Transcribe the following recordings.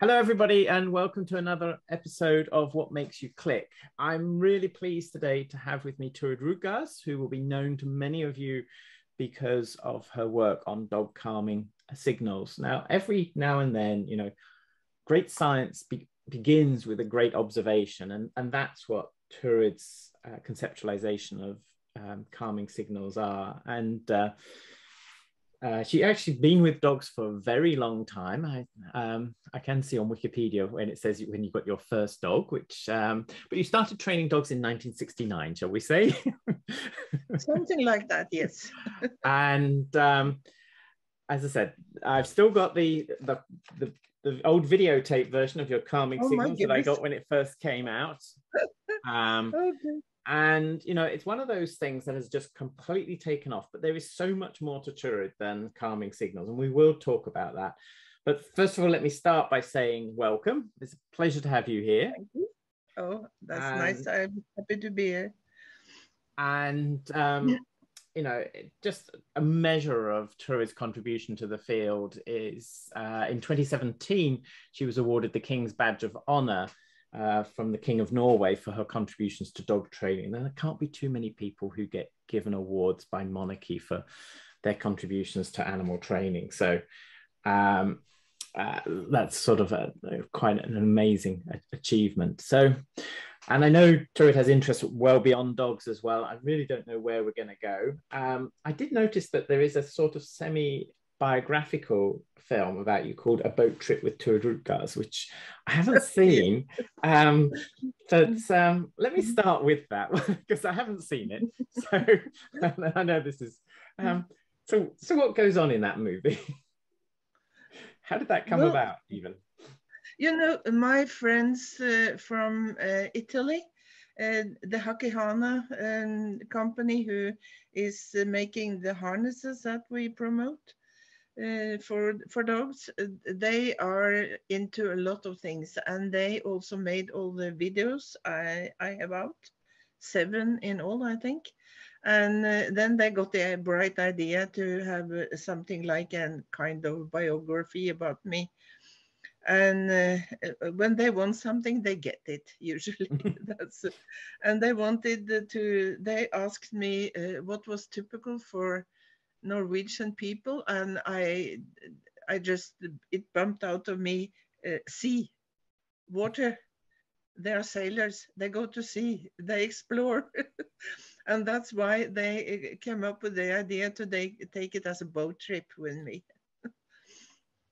Hello, everybody, and welcome to another episode of What Makes You Click. I'm really pleased today to have with me Turid Rugaas, who will be known to many of you because of her work on dog calming signals. Now, every now and then, you know, great science be- begins with a great observation, and, and that's what Turid's uh, conceptualization of um, calming signals are. And uh, uh, she actually been with dogs for a very long time. I um, I can see on Wikipedia when it says when you got your first dog, which um, but you started training dogs in 1969, shall we say? Something like that, yes. and um, as I said, I've still got the the the, the old videotape version of your calming oh signals that I got when it first came out. Um, okay and you know it's one of those things that has just completely taken off but there is so much more to Turid than calming signals and we will talk about that. But first of all let me start by saying welcome. It's a pleasure to have you here. You. oh that's and, nice. I'm happy to be here. And um, yeah. you know just a measure of Turid's contribution to the field is uh, in 2017 she was awarded the king's badge of honor uh, from the King of Norway for her contributions to dog training. And there can't be too many people who get given awards by monarchy for their contributions to animal training. So um, uh, that's sort of a, quite an amazing achievement. So, and I know Turid has interest well beyond dogs as well. I really don't know where we're going to go. Um, I did notice that there is a sort of semi biographical film about you called A Boat Trip with Turid Rugaas, which I haven't seen. Um, but um, let me start with that because I haven't seen it. So I know this is. Um, so, so what goes on in that movie? How did that come well, about, even? You know, my friends uh, from uh, Italy, uh, the Haqihana um, company, who is uh, making the harnesses that we promote, uh, for for dogs uh, they are into a lot of things. And they also made all the videos i i have out seven in all i think. And uh, then they got the bright idea to have uh, something like a kind of biography about me. And when they want something they get it usually. That's and they wanted to they asked me what was typical for Norwegian people, and I, I just it bumped out of me uh, sea, water. They are sailors. They go to sea. They explore, and that's why they uh, came up with the idea to take, it as a boat trip with me.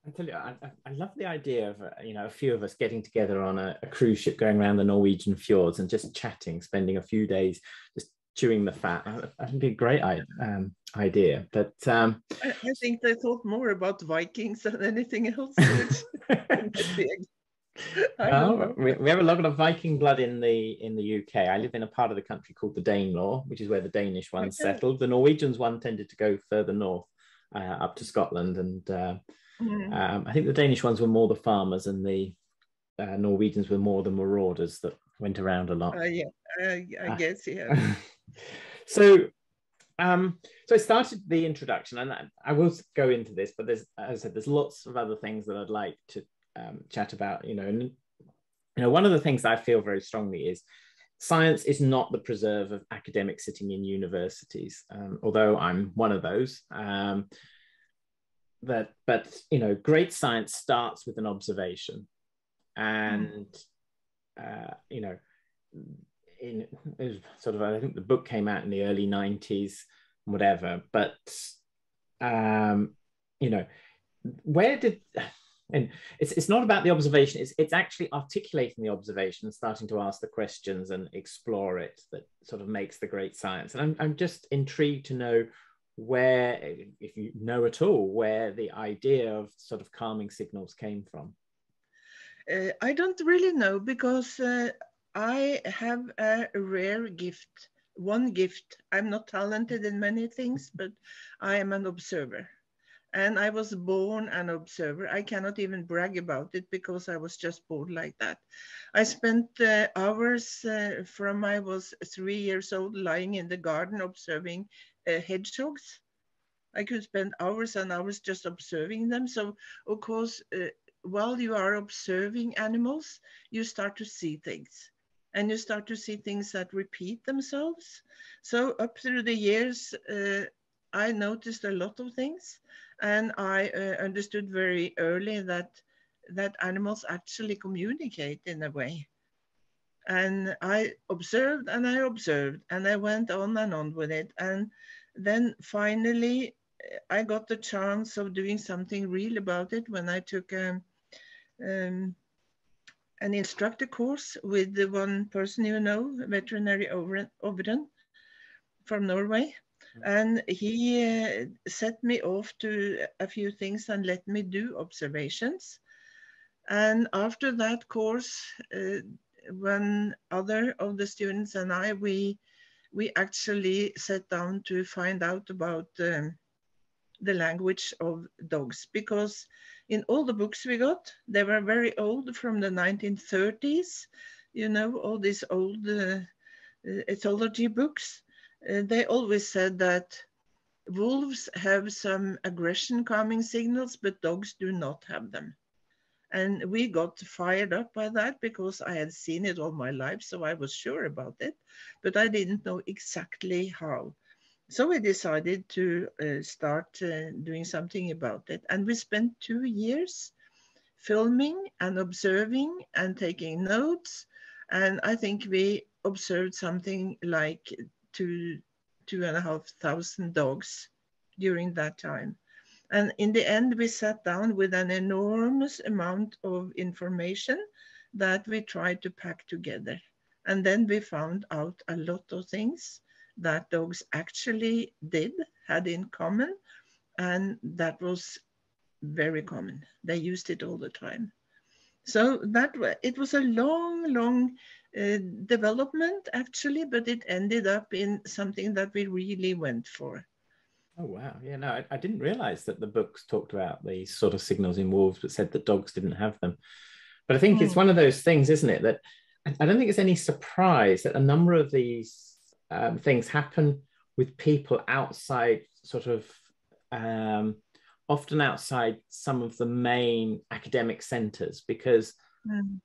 I tell you, I, I, love the idea of uh, you know a few of us getting together on a, a, cruise ship, going around the Norwegian fjords, and just chatting, spending a few days just chewing the fat. That would be a great um, idea. But um, I, I, think they thought more about Vikings than anything else. well, we, we have a lot of Viking blood in the in the UK. I live in a part of the country called the Danelaw, which is where the Danish ones okay. settled. The Norwegians one tended to go further north, uh, up to Scotland, and uh, mm. um, I think the Danish ones were more the farmers, and the uh, Norwegians were more the marauders that went around a lot. Uh, yeah, I ah. guess yeah. so um, so I started the introduction, and I, will go into this, but there's, as I said, there's lots of other things that I'd like to um, chat about. You know, and you know, one of the things I feel very strongly is science is not the preserve of academics sitting in universities, um, although I'm one of those. Um, that, but you know, great science starts with an observation, and uh, you know in sort of I think the book came out in the early 90s, whatever. But um, you know, where did and it's it's not about the observation, it's it's actually articulating the observation and starting to ask the questions and explore it that sort of makes the great science. And I'm I'm just intrigued to know where, if you know at all, where the idea of sort of calming signals came from. Uh, I don't really know because uh, I have a rare gift, one gift. I'm not talented in many things, but I am an observer. And I was born an observer. I cannot even brag about it because I was just born like that. I spent uh, hours uh, from I was three years old lying in the garden observing uh, hedgehogs. I could spend hours and hours just observing them. So, of course, uh, while you are observing animals, you start to see things and you start to see things that repeat themselves. So up through the years, uh, I noticed a lot of things and I uh, understood very early that that animals actually communicate in a way. And I observed and I observed and I went on and on with it. And then finally, I got the chance of doing something real about it when I took a, um, um, an instructor course with the one person you know, veterinary Overen from Norway. And he uh, set me off to a few things and let me do observations. And after that course, uh, one other of the students and I, we we actually sat down to find out about um, the language of dogs because in all the books we got, they were very old from the 1930s, you know, all these old uh, ethology books. Uh, they always said that wolves have some aggression calming signals, but dogs do not have them. And we got fired up by that because I had seen it all my life, so I was sure about it, but I didn't know exactly how. So we decided to uh, start uh, doing something about it. And we spent two years filming and observing and taking notes. And I think we observed something like two, two and a half thousand dogs during that time. And in the end, we sat down with an enormous amount of information that we tried to pack together. And then we found out a lot of things that dogs actually did, had in common. And that was very common. They used it all the time. So that it was a long, long uh, development actually, but it ended up in something that we really went for. Oh wow! Yeah, no, I, I, didn't realize that the books talked about these sort of signals in wolves, but said that dogs didn't have them. But I think mm. it's hmm. one of those things, isn't it? That I don't think it's any surprise that a number of these um, things happen with people outside, sort of, um, often outside some of the main academic centres, because mm.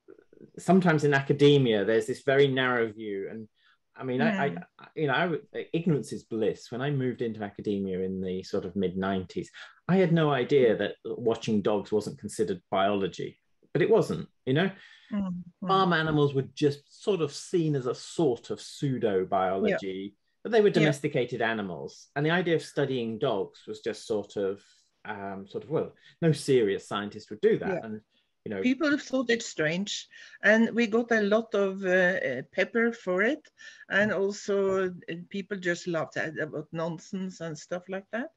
sometimes in academia there's this very narrow view and I mean, yeah. I, I, you know, I, ignorance is bliss. When I moved into academia in the sort of mid 90s, I had no idea that watching dogs wasn't considered biology, but it wasn't, you know. Mm-hmm. Farm animals were just sort of seen as a sort of pseudo biology, yeah. but they were domesticated yeah. animals. And the idea of studying dogs was just sort of, um, sort of, well, no serious scientist would do that. And you know people thought it strange and we got a lot of uh, uh pepper for it and mm. also uh, people just laughed at about nonsense and stuff like that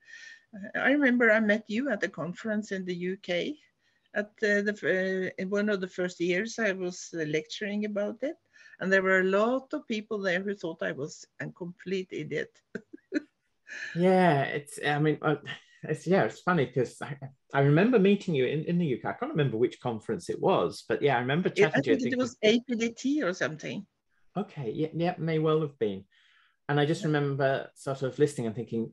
i remember i met you at a conference in the uk at uh, the in one of the first years i was lecturing about it and there were a lot of people there who thought i was a complete idiot yeah it's i mean it's yeah, it's funny because I, I, remember meeting you in, in the UK. I can't remember which conference it was, but yeah, I remember chatting I to you. I think it was APDT or something. Okay, yeah, yeah, may well have been. And I just remember sort of listening and thinking,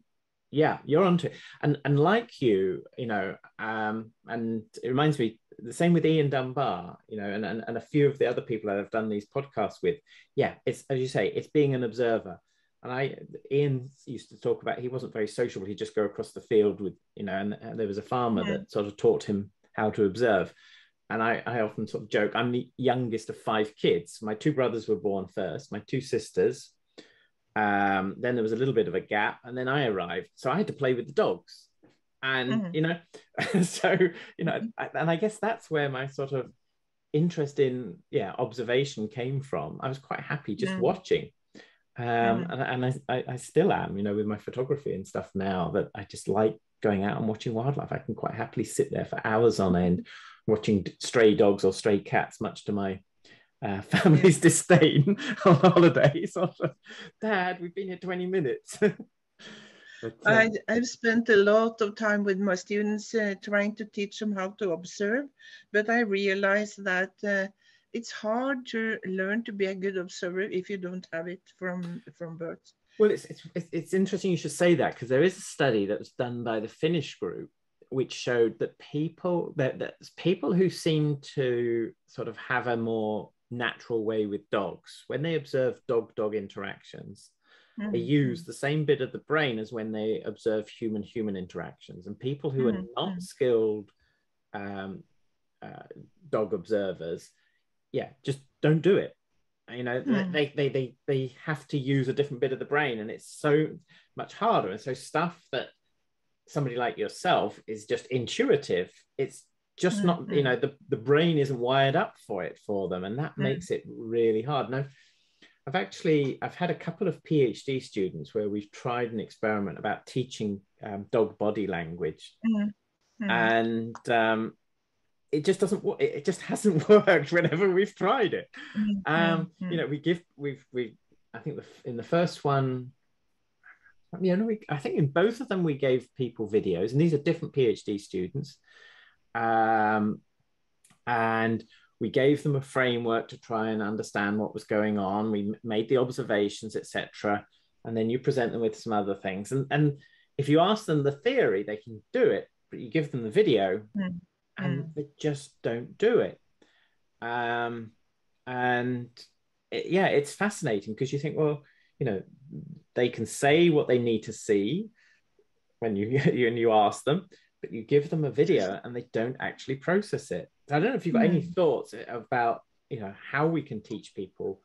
yeah, you're onto it. And and like you, you know, um, and it reminds me the same with Ian Dunbar, you know, and, and, and a few of the other people that I've done these podcasts with. Yeah, it's as you say, it's being an observer and I Ian used to talk about he wasn't very sociable. He'd just go across the field with you know, and, and there was a farmer yeah. that sort of taught him how to observe. And I, I often sort of joke, I'm the youngest of five kids. My two brothers were born first, my two sisters. Um, then there was a little bit of a gap, and then I arrived. So I had to play with the dogs. And mm-hmm. you know, so you know, and I guess that's where my sort of interest in yeah observation came from. I was quite happy just mm. watching um, mm. and, and I, I, still am you know with my photography and stuff now that i just like going out and watching wildlife i can quite happily sit there for hours on end watching stray dogs or stray cats much to my uh, family's disdain on holidays. dad we've been here 20 minutes but, uh, I, I've spent a lot of time with my students uh, trying to teach them how to observe, but I realize that uh, it's hard to learn to be a good observer if you don't have it from from birth. Well, it's it's it's interesting you should say that because there is a study that was done by the Finnish group which showed that people that, that people who seem to sort of have a more natural way with dogs when they observe dog dog interactions mm-hmm. they use the same bit of the brain as when they observe human human interactions and people who mm-hmm. are not skilled um, uh, dog observers yeah just don't do it you know mm. they, they they they have to use a different bit of the brain and it's so much harder and so stuff that somebody like yourself is just intuitive it's just mm-hmm. not you mm-hmm. know the, the brain isn't wired up for it for them and that mm-hmm. makes it really hard now i've actually i've had a couple of phd students where we've tried an experiment about teaching um, dog body language mm-hmm. and um, it just doesn't it just hasn't worked whenever we've tried it mm-hmm. um, you know we give we've we i think the, in the first one you know, we, I think in both of them we gave people videos, and these are different PhD students, um, and we gave them a framework to try and understand what was going on. We made the observations, etc., and then you present them with some other things. And and if you ask them the theory, they can do it, but you give them the video, mm. and mm. they just don't do it. Um, and it, yeah, it's fascinating because you think, well, you know, they can say what they need to see when you and you ask them, but you give them a video and they don't actually process it. I don't know if you've got mm. any hmm. thoughts about you know how we can teach people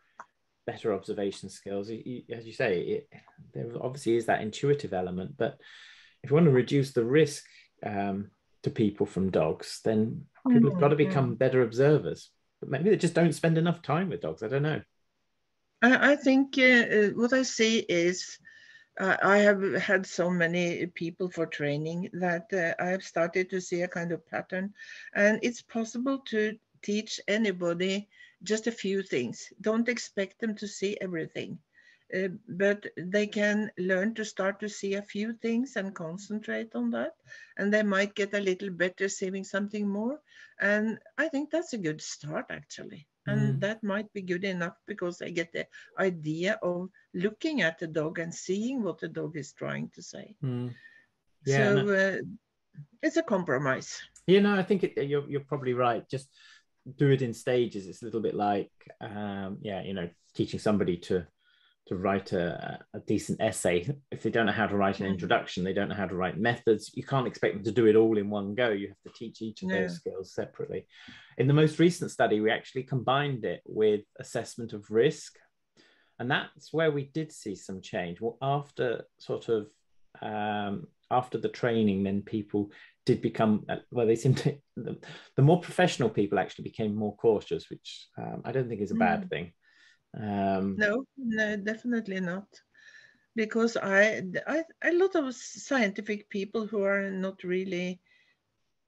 better observation skills. As you say, it, there obviously is that intuitive element, but if you want to reduce the risk um, to people from dogs, then people have got to become better observers. But maybe they just don't spend enough time with dogs. I don't know. I, I think uh, uh, what I see is I have had so many people for training that uh, I have started to see a kind of pattern. And it's possible to teach anybody just a few things. Don't expect them to see everything. Uh, but they can learn to start to see a few things and concentrate on that. And they might get a little better seeing something more. And I think that's a good start, actually and mm. that might be good enough because they get the idea of looking at the dog and seeing what the dog is trying to say mm. yeah, so no. uh, it's a compromise you know i think it, you're, you're probably right just do it in stages it's a little bit like um, yeah you know teaching somebody to to write a, a, decent essay. If they don't know how to write an mm. introduction, they don't know how to write methods. You can't expect them to do it all in one go. You have to teach each of those skills separately. In the most recent study, we actually combined it with assessment of risk. And that's where we did see some change. Well, after sort of um, after the training, then people did become uh, well. They seemed to the, the more professional people actually became more cautious, which um, I don't think is a bad mm. thing. Um, no, no, definitely not. Because I, I, a lot of scientific people who are not really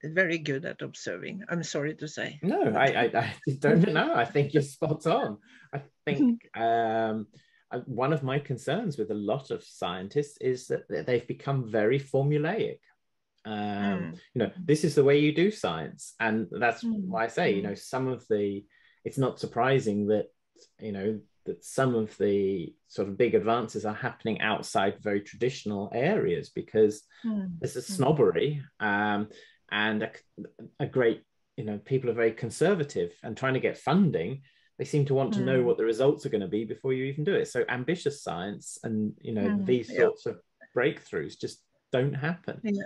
very good at observing. I'm sorry to say. No, I, I, I don't know. I think you're spot on. I think um, one of my concerns with a lot of scientists is that they've become very formulaic. Um, mm. You know, this is the way you do science, and that's mm. why I say, you hmm. know, some of the. It's not surprising that you know that some of the sort of big advances are happening outside very traditional areas because mm. there's a snobbery um, and a, a, great you know people are very conservative and trying to get funding they seem to want to mm. know hmm. what the results are going to be before you even do it so ambitious science and you know mm. these sorts of breakthroughs just don't happen yeah.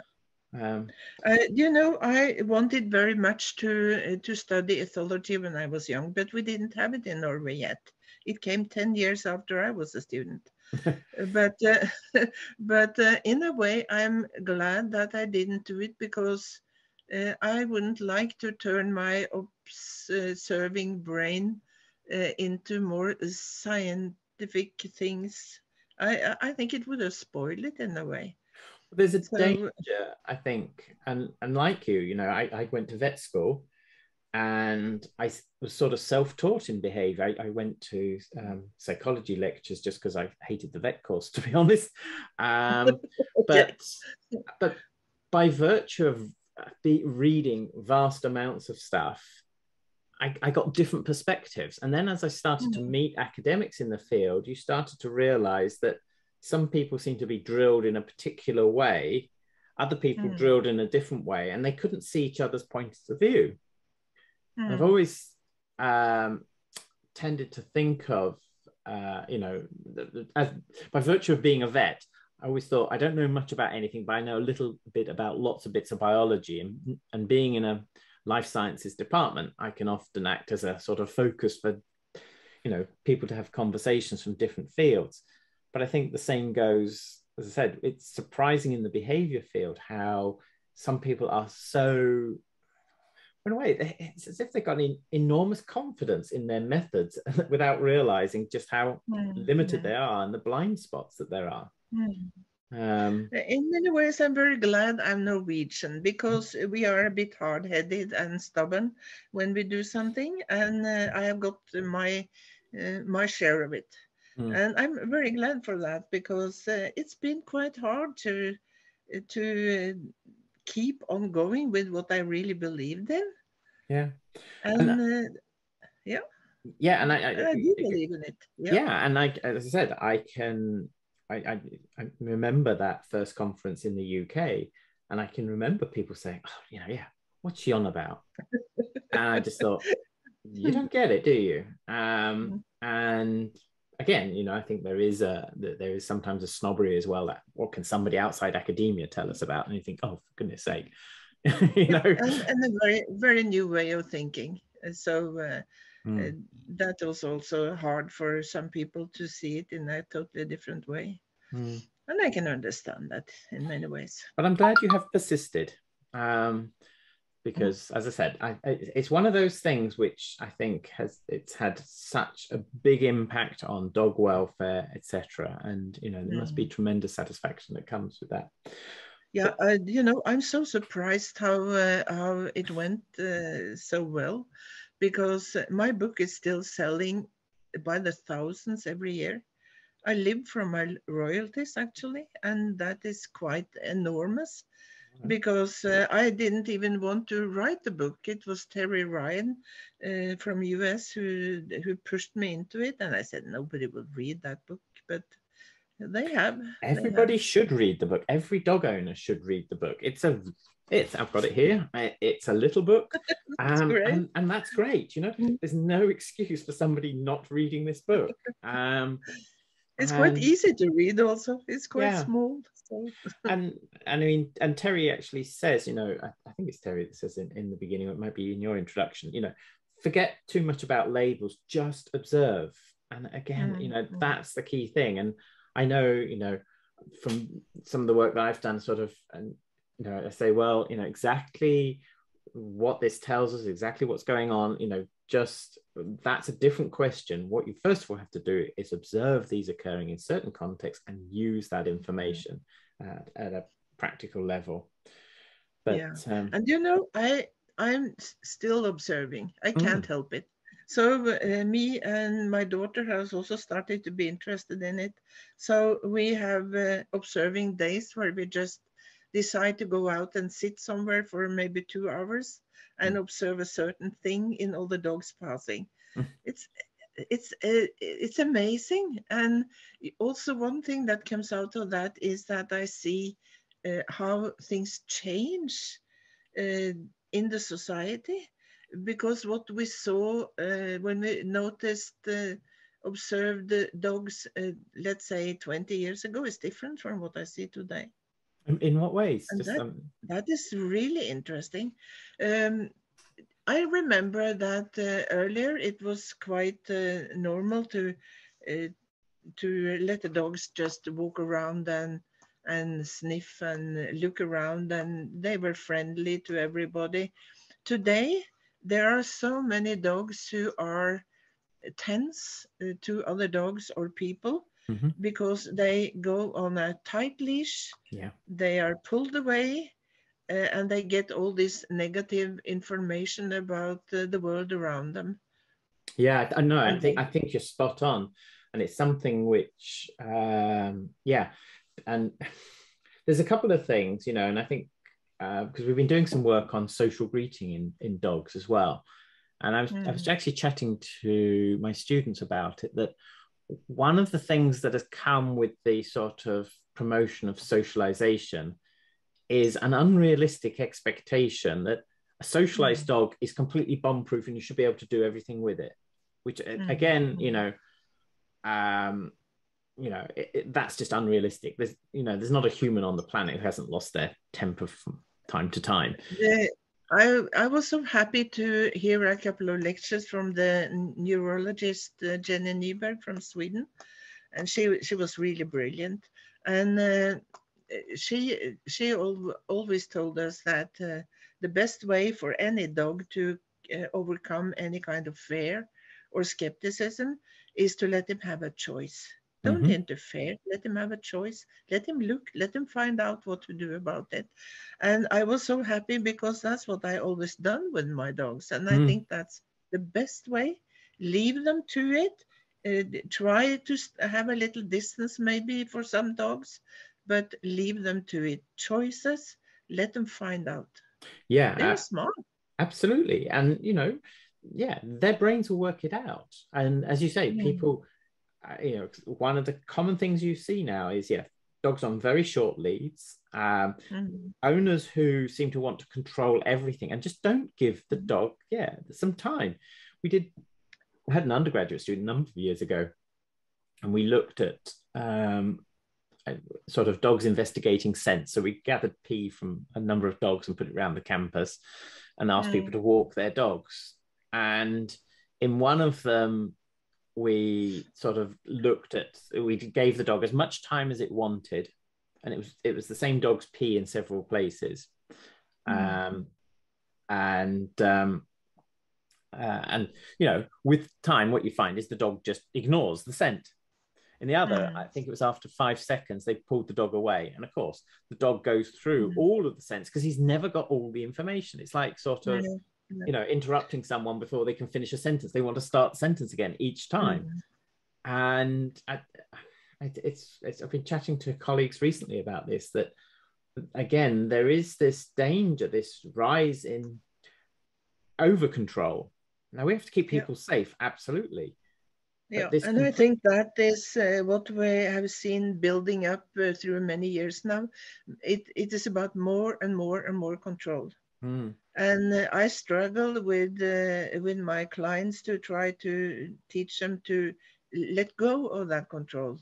Um, uh, you know, I wanted very much to uh, to study ethology when I was young, but we didn't have it in Norway yet. It came ten years after I was a student. but uh, but uh, in a way, I'm glad that I didn't do it because uh, I wouldn't like to turn my observing brain uh, into more scientific things. I I think it would have spoiled it in a way. There's a so, danger, I think, and and like you, you know, I, I went to vet school, and I was sort of self-taught in behavior. I, I went to um, psychology lectures just because I hated the vet course, to be honest. Um, but but by virtue of be reading vast amounts of stuff, I, I, got different perspectives. And then as I started mm-hmm. to meet academics in the field, you started to realize that some people seem to be drilled in a particular way Other people Mm. drilled in a different way, and they couldn't see each other's points of view. Mm. I've always um, tended to think of, uh, you know, as, by virtue of being a vet, I always thought I don't know much about anything, but I know a little bit about lots of bits of biology. And, and being in a life sciences department, I can often act as a sort of focus for, you know, people to have conversations from different fields. But I think the same goes, as I said, it's surprising in the behavior field how some people are so in a way, it's as if they've got an enormous confidence in their methods without realizing just how Mm, limited mm, they are and the blind spots that there are. mm. Um, In many ways, I'm very glad I'm Norwegian because we are a bit hard headed and stubborn when we do something. And uh, I have got my, uh, my share of it. Mm. And I'm very glad for that because uh, it's been quite hard to, to uh, keep on going with what I really believed in. yeah, And, And, uh, yeah, yeah, and I, I, I do believe in it. yeah. and I, as I said, I can, I, I, I remember that first conference in the UK, and I can remember people saying, "Oh, you know, yeah, what's she on about?" and I just thought, you don't get it, do you? Um, and again, you know, I think there is a there is sometimes a snobbery as well. That what can somebody outside academia tell us about? And you think, oh, for goodness sake, you know. And, and a very, very new way of thinking. So uh, Mm. that was also hard for some people to see it in a totally different way. Mm. And I can understand that in many ways. But I'm glad you have persisted. Um, because as I said, I, it's one of those things which I think has it's had such a big impact on dog welfare, etc. And you know, there must be tremendous satisfaction that comes with that. Yeah, uh, you know, I'm so surprised how uh, how it went uh, so well, because my book is still selling by the thousands every year. I live from my royalties actually, and that is quite enormous. Because uh, I didn't even want to write the book. It was Terry Ryan uh, from US who who pushed me into it, and I said nobody will read that book, but they have. they have. Everybody should read the book. Every dog owner should read the book. It's a it's I've got it here. It's a little book. Um, and, and that's great. You know, Mm. there's no excuse for somebody not reading this book. Um, It's quite easy to read also. It's quite Yeah. small. And and I mean, and Terry actually says, you know, I, I think it's Terry that says in, in the beginning, it might be in your introduction, you know, forget too much about labels, just observe. And again, you know, that's the key thing. And I know, you know, from some of the work that I've done, sort of, and you know, I say, well, you know, exactly what this tells us, exactly what's going on, you know, just that's a different question. What you first of all have to do is observe these occurring in certain contexts and use that information at, at a practical level. But Yeah. um, and you know, I I'm still observing. I can't help it. So uh, me and my daughter has also started to be interested in it. So we have uh, observing days where we just decide to go out and sit somewhere for maybe two hours and observe a certain thing in all the dogs passing. Mm. It's it's uh, it's amazing, and also one thing that comes out of that is that I see uh, how things change uh, in the society because what we saw uh, when we noticed uh, observed dogs uh, let's say 20 years ago is different from what i see today in- what ways? Just that- um, that is really interesting. Um, i remember that uh, earlier it was quite uh, normal to uh, to let the dogs just walk around and and sniff and look around and they were friendly to everybody. Today there are so many dogs who are tense uh, to other dogs or people Mhm. because they go on a tight leash yeah. they are pulled away uh, and they get all this negative information about uh, the world around them Yeah, I- know. I think I think you're spot on, and it's something which, um, yeah, and there's a couple of things, you know, and I think because we've been doing some work on social greeting in in dogs as well, and I was I was actually chatting to my students about it that one of the things that has come with the sort of promotion of socialization is an unrealistic expectation that a socialized Mm. dog is completely bomb-proof and you should be able to do everything with it. Which uh, Mm. again, you know, um, you know, it, it- that's just unrealistic. There's, you know, there's not a human on the planet who hasn't lost their temper from time to time. The, I, I was so happy to hear a couple of lectures from the neurologist uh, Jenny Nyberg from Sweden, and she she was really brilliant. And uh, she she al- always told us that uh, the best way for any dog to uh, overcome any kind of fear or skepticism is to let him have a choice. Don't Mhm. interfere. Let him have a choice. Let him look. Let him find out what to do about it. And I was so happy because that's what I always done with my dogs. And I Mm. think that's the best way. Leave them to it. Uh, try to have a little distance maybe for some dogs, but leave them to it. Choices, let them find out. Yeah, They're uh, smart. absolutely. And, you know, yeah, their brains will work it out. And as you say, Yeah. people, you know, one of the common things you see now is, yeah, dogs on very short leads. Um, Mhm. owners who seem to want to control everything and just don't give the Mm-hmm. dog yeah some time we did had an undergraduate student a number of years ago and we looked at um, uh, sort of dogs investigating scent so we gathered pee from a number of dogs and put it around the campus and asked Mm. people to walk their dogs and in one of them we sort of looked at we gave the dog as much time as it wanted and it was it was the same dog's pee in several places Mm. um and um uh, and you know with time what you find is the dog just ignores the scent in the other Mm. i think it was after five seconds they pulled the dog away and of course the dog goes through Mm. all of the scents because he's never got all the information it's like sort of. You know interrupting someone before they can finish a sentence they want to start the sentence again each time Mm. and I, I, it's, it's I've been chatting to colleagues recently about this that again there is this danger, this rise in over control. Now we have to keep Yeah. people safe, absolutely. Yeah, and I think that is uh, what we have seen building up uh, through many years now. It, it is about more and more and more control. Hmm, And I struggle with uh, with my clients to try to teach them to let go of that control,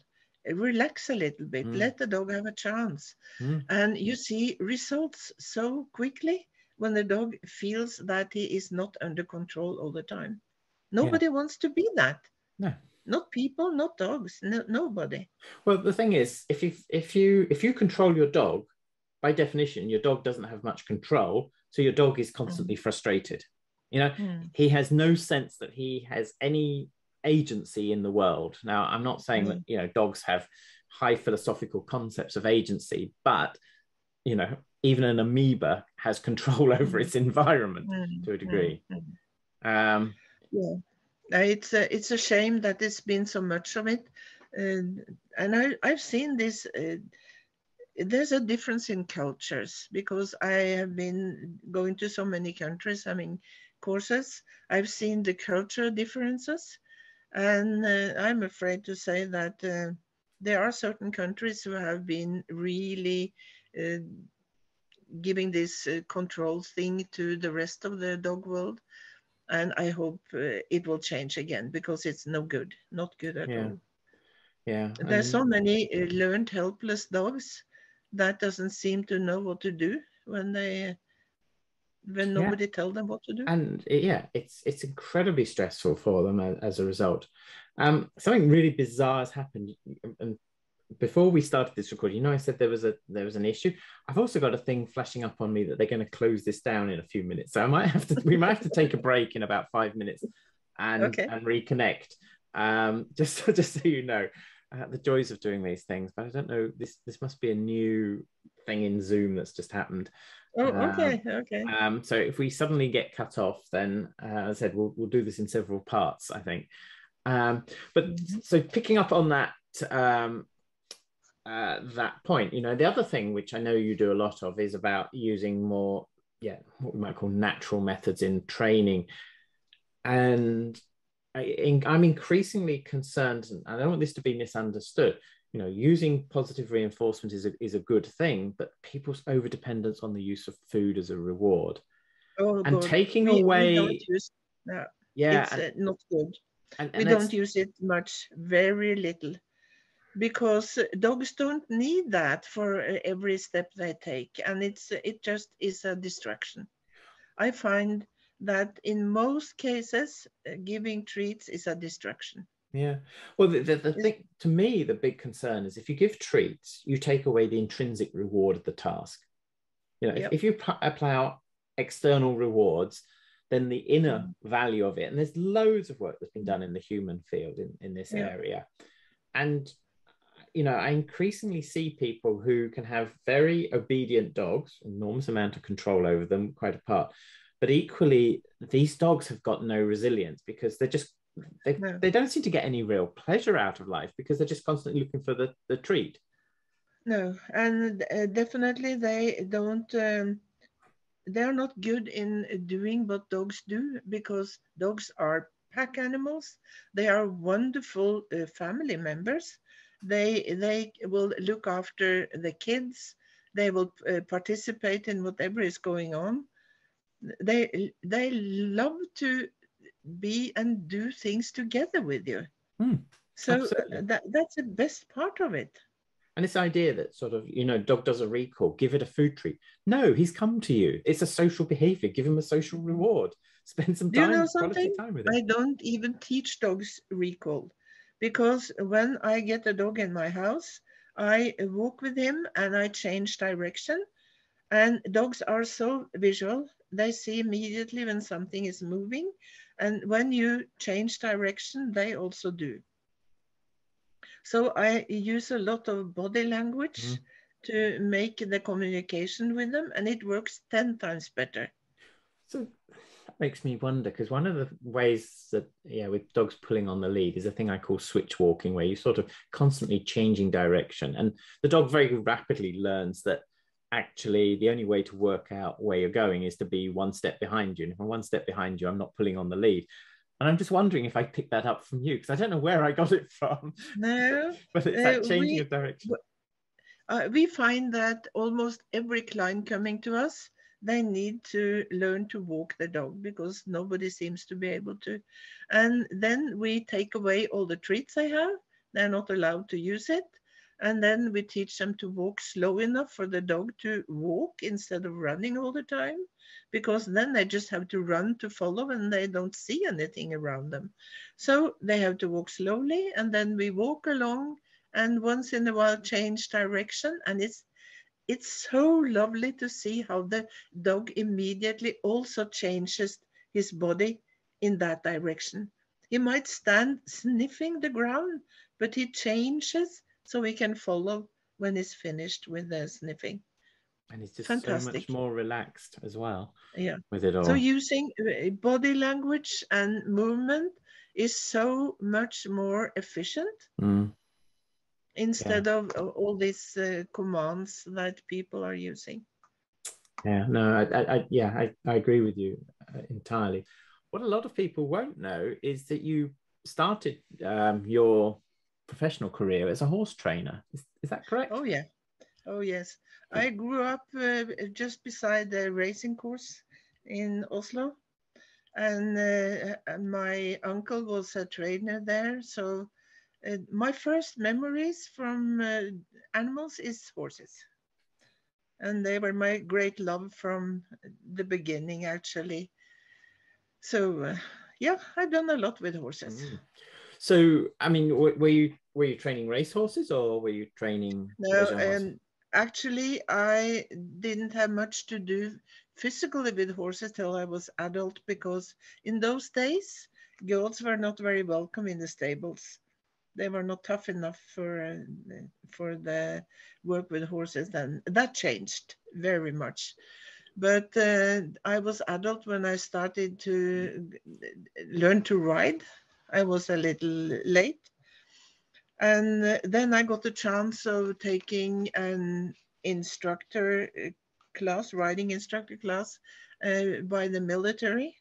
relax a little bit, Mm. let the dog have a chance, Mm. and you see results so quickly when the dog feels that he is not under control all the time. Nobody wants to be that. No. Not people, not dogs, no, nobody. Well, the thing is, if you if you if you control your dog, by definition, your dog doesn't have much control, so your dog is constantly frustrated. You know, Mm. he has no sense that he has any agency in the world. Now, I'm not saying that you know dogs have high philosophical concepts of agency, but you know, even an amoeba has control over its environment Mm, to a mm, degree. mm. Um, Yeah, Uh, it's a, it's a shame that there's been so much of it, and and I I've seen this. Uh, there's a difference in cultures because I have been going to so many countries, having courses. I've seen the cultural differences, and uh, I'm afraid to say that uh, there are certain countries who have been really uh, giving this uh, control thing to the rest of the dog world and I hope uh, it will change again because it's no good, not good at Yeah. all. yeah. There's so many uh, learned helpless dogs that doesn't seem to know what to do when they when Yeah. nobody tell them what to do. and yeah, it's it's incredibly stressful for them as, as a result. Um, something really bizarre has happened, and before we started this recording, you know, I said there was a there was an issue. I've also got a thing flashing up on me that they're going to close this down in a few minutes, so I might have to we might have to take a break in about five minutes and Okay. and reconnect. Um, just just so you know. Uh, the joys of doing these things, but I don't know. This this must be a new thing in Zoom that's just happened. oh, um, okay, okay. Um, so if we suddenly get cut off, then uh, as I said, we'll, we'll do this in several parts, I think. Um, but Mhm. so picking up on that um, uh, that point, you know, the other thing which I know you do a lot of is about using more, yeah, what we might call natural methods in training. And I'm increasingly concerned, and I don't want this to be misunderstood. you know, using positive reinforcement is a, is a good thing, but people's over dependence on the use of food as a reward Oh, and God. taking We- we away, don't use- no, yeah, it's and, uh, not good. and, we don't use it much, very little, because uh, dogs don't need that for uh, every step they take, and it's it just is a distraction. I find that in most cases, uh, giving treats is a distraction. Yeah. Well, the, the, the thing to me, the big concern is if you give treats, you take away the intrinsic reward of the task. You know, if- Yep. if, you pl- apply out external rewards, then the inner Mm. value of it, and there's loads of work that's been done in the human field in, in this Yeah. area. And, you know, I increasingly see people who can have very obedient dogs, enormous amount of control over them, quite apart. But equally, these dogs have got no resilience because they're just they, No. they don't seem to get any real pleasure out of life because they're just constantly looking for the, the treat. No, and uh, definitely they don't. Um, they are not good in doing what dogs do because dogs are pack animals. They are wonderful uh, family members. They they will look after the kids. They will uh, participate in whatever is going on. They they love to be and do things together with you. Hmm, so uh, absolutely. that that's the best part of it. And this idea that sort of, you know, dog does a recall, give it a food treat. No, he's come to you. It's a social behavior. Give him a social reward. Spend some Do you time, know something? time with I don't even teach dogs recall because when I get a dog in my house, I walk with him and I change direction. And dogs are so visual, they see immediately when something is moving. And when you change direction, they also do. So I use a lot of body language Mhm. to make the communication with them, and it works 10 times better. So that makes me wonder because one of the ways that, yeah, with dogs pulling on the lead is a thing I call switch walking, where you sort of constantly changing direction. And the dog very rapidly learns that actually the only way to work out where you're going is to be one step behind you. And if I'm one step behind you, I'm not pulling on the lead. And I'm just wondering if I picked that up from you because I don't know where I got it from, No, but it's Uh, that changing we- of direction. uh, we find that almost every client coming to us, they need to learn to walk the dog because nobody seems to be able to. And then we take away all the treats they have. They're not allowed to use it. And then we teach them to walk slow enough for the dog to walk instead of running all the time, because then they just have to run to follow and they don't see anything around them. So they have to walk slowly and then we walk along and once in a while change direction and it's it's so lovely to see how the dog immediately also changes his body in that direction he might stand sniffing the ground but he changes so we can follow when it's finished with the sniffing And it's just so much more relaxed as well yeah with it all. so using uh, body language and movement is so much more efficient Mm. instead of uh, all these uh, commands that people are using Yeah, no, I, I, I yeah, I, I agree with you uh, entirely. What a lot of people won't know is that you started um, your professional career as a horse trainer. Is, is that correct? Oh yeah, oh yes. I grew up uh, just beside the racing course in Oslo, and uh, my uncle was a trainer there. So uh, my first memories from uh, animals is horses, and they were my great love from the beginning, actually. So uh, yeah, I've done a lot with horses. Mm. So, I mean, w- were you were you training race horses or were you training? No, um, actually, I didn't have much to do physically with horses till I was adult because in those days, girls were not very welcome in the stables. They were not tough enough for uh, for the work with horses. Then that changed very much. But uh, I was adult when I started to learn to ride. I was a little late. And then I got the chance of taking an instructor uh, class, riding instructor class uh, by the military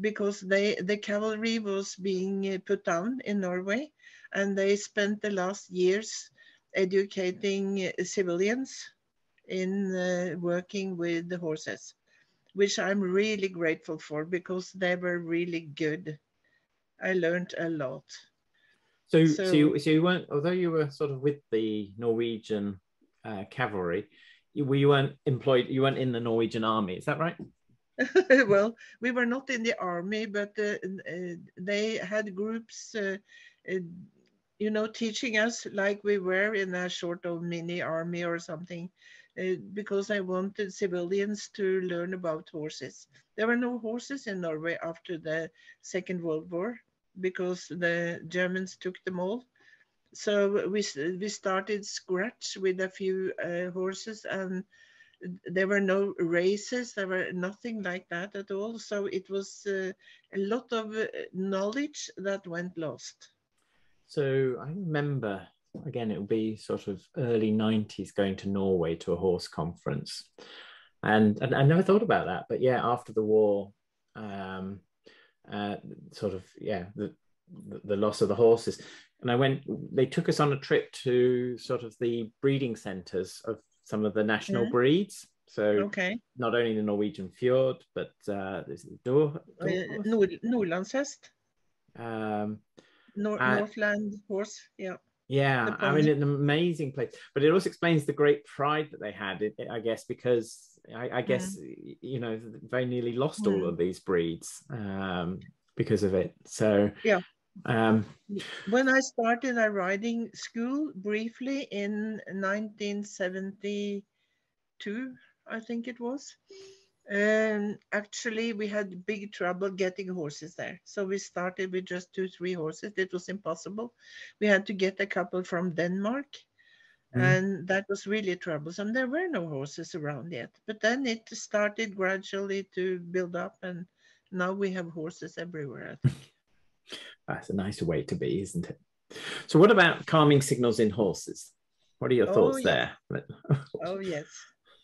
because they the cavalry was being uh, put down in Norway and they spent the last years educating civilians in uh, working with the horses, which I'm really grateful for because they were really good. I learned a lot. So, so, so, you, so you weren't, although you were sort of with the Norwegian uh, cavalry, you, you weren't employed, you weren't in the Norwegian army, is that right? well, we were not in the army, but uh, uh, they had groups, uh, uh, you know, teaching us like we were in a sort of mini army or something, uh, because I wanted civilians to learn about horses. There were no horses in Norway after the Second World War because the Germans took them all. So we, we started scratch with a few uh, horses and there were no races, there were nothing like that at all. So it was uh, a lot of uh, knowledge that went lost. So I remember, again, it will be sort of early 90s going to Norway to a horse conference. And, and I never thought about that. But yeah, after the war, um, uh, sort of, yeah, the, the loss of the horses. And I went, they took us on a trip to sort of the breeding centers of some of the national yeah. breeds. So okay. not only the Norwegian fjord, but uh, there's Dor, Dor uh, Nord. Um, Nor- Northland horse, yeah. Yeah, I mean, an amazing place, but it also explains the great pride that they had. I guess because I, I guess mm. you know they nearly lost mm. all of these breeds um, because of it. So yeah, um, when I started a riding school briefly in 1972, I think it was, um, actually we had big trouble getting horses there. So we started with just two, three horses. It was impossible. We had to get a couple from Denmark. Mm. And that was really troublesome. There were no horses around yet. But then it started gradually to build up, and now we have horses everywhere, I think. That's a nice way to be, isn't it? So, what about calming signals in horses? What are your oh, thoughts there? oh yes,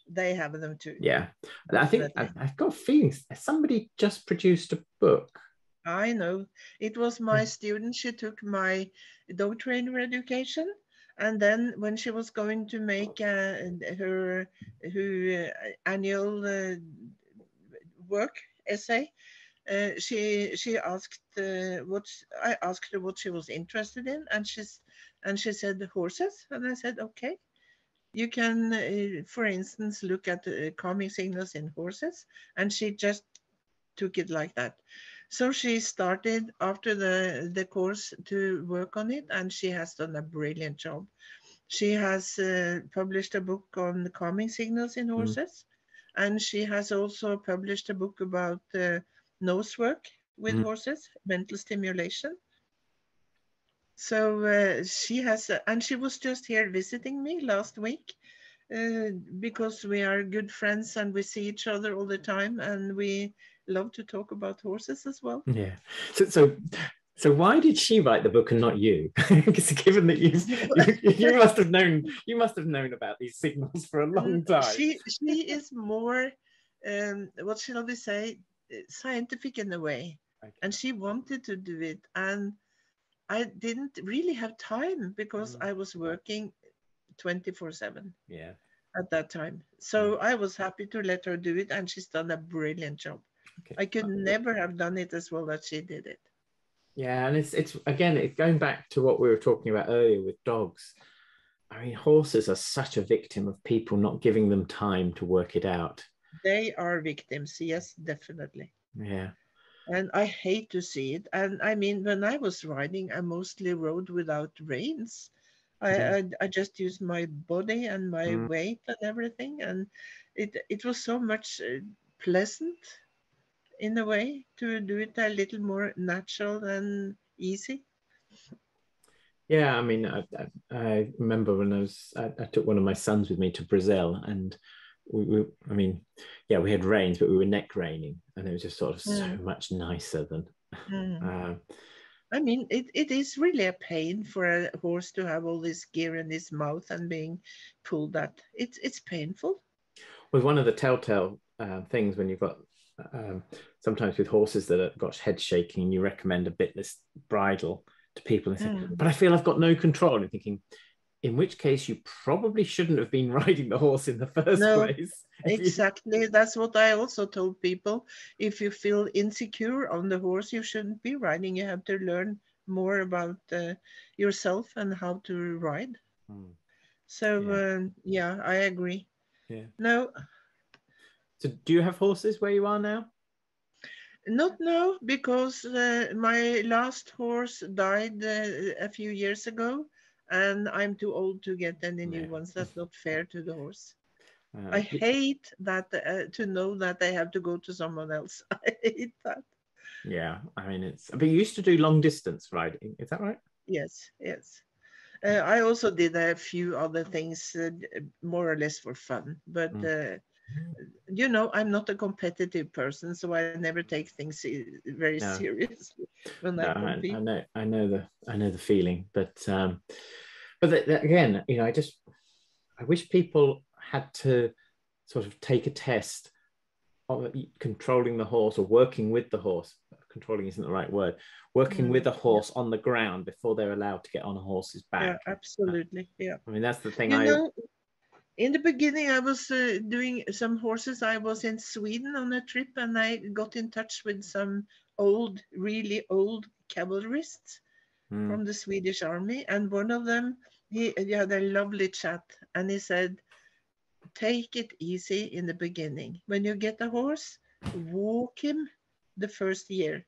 they have them too. Yeah, I think I, have got feelings. Somebody just produced a book. I know. It was my student. She took my dog trainer education, and then when she was going to make uh, her her uh, annual uh, work essay, uh, she she asked uh, what I asked her what she was interested in, and she's and she said the horses, and I said okay. You can, uh, for instance, look at the calming signals in horses, and she just took it like that. So she started after the the course to work on it, and she has done a brilliant job. She has uh, published a book on calming signals in mm. horses, mm. and she has also published a book about uh, nose work with mm. horses, mental stimulation. So uh, she has, uh, and she was just here visiting me last week uh, because we are good friends and we see each other all the time and we love to talk about horses as well. Yeah. So, so, so why did she write the book and not you? because given that you, you, you must have known, you must have known about these signals for a long mm, time. She, she is more, um, what shall we say, scientific in a way. Okay. And she wanted to do it. And I didn't really have time because mm. I was working 24 7. Yeah. At that time. So mm. I was happy to let her do it. And she's done a brilliant job. Okay. I could never have done it as well as she did it. Yeah, and it's it's again it's going back to what we were talking about earlier with dogs. I mean, horses are such a victim of people not giving them time to work it out they are victims. Yes, definitely. Yeah. And I hate to see it. And I mean, when I was riding, I mostly rode without reins. I, I, I, just used my body and my mm. weight and everything. And it, it was so much uh, pleasant in a way to do it a little more natural and easy. Yeah, I mean, I, I, I remember when I was, I, I, took one of my sons with me to Brazil, and we, we, I mean, yeah, we had reins, but we were neck reining, and it was just sort of mm. so much nicer than. Mm. Uh, I mean, it, it is really a pain for a horse to have all this gear in his mouth and being pulled that. It's it's painful. Was one of the telltale uh, things when you've got um, sometimes with horses that have got head shaking, and you recommend a bitless bridle to people and say, mm. "But I feel I've got no control." And thinking, in which case you probably shouldn't have been riding the horse in the first No, place. Exactly. That's what I also told people. If you feel insecure on the horse, you shouldn't be riding. You have to learn more about uh, yourself and how to ride. Hmm. So Yeah. um, yeah, I agree. Yeah. No, So, do you have horses where you are now? not now because uh, my last horse died uh, a few years ago, and I'm too old to get any new Yeah. ones. That's not fair to the horse. Uh, I hate that uh, to know that I have to go to someone else. I hate that. yeah, I mean, it's but you used to do long distance riding, is that right? Yes, yes. Uh, I also did a few other things, uh, more or less for fun. But uh, you know, I'm not a competitive person, so I never take things very No. seriously when No, I I, know, I know the, I know the feeling, but, um, but th- th- again, you know, I just, I wish people had to sort of take a test of controlling the horse or working with the horse. Controlling isn't the right word. Working Mm, with a yeah. horse on the ground before they're allowed to get on a horse's Yeah, back. absolutely. Yeah. I mean, that's the thing. You I know, in the beginning, I was uh, doing some horses. I was in Sweden on a trip, and I got in touch with some old, really old cavalrists. Mm, from the Swedish army, and one of them he, he had a lovely chat, and he said, "Take it easy in the beginning. When you get a horse, walk him the first year,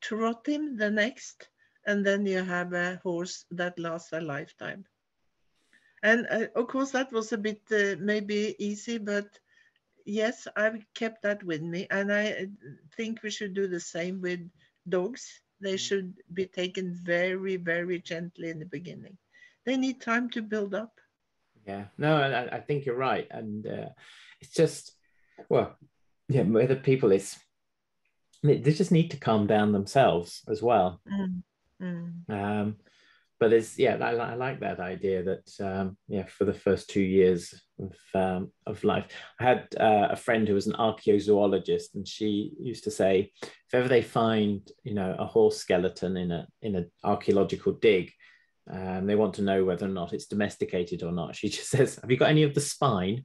trot him the next, and then you have a horse that lasts a lifetime." And uh, of course, that was a bit uh, maybe easy, but yes, I've kept that with me, and I uh, think we should do the same with dogs. They should be taken very, very gently in the beginning. They need time to build up. yeah, no, I, I think you're right, and uh, it's just, well, yeah, whether people is, they they just need to calm down themselves as well. Mm, mm, Um, but it's yeah, I, I like that idea that um, yeah, for the first two years of um, of life, I had uh, a friend who was an archaeozoologist, and she used to say, if ever they find you know a horse skeleton in a in an archaeological dig, um, they want to know whether or not it's domesticated or not. She just says, "Have you got any of the spine?"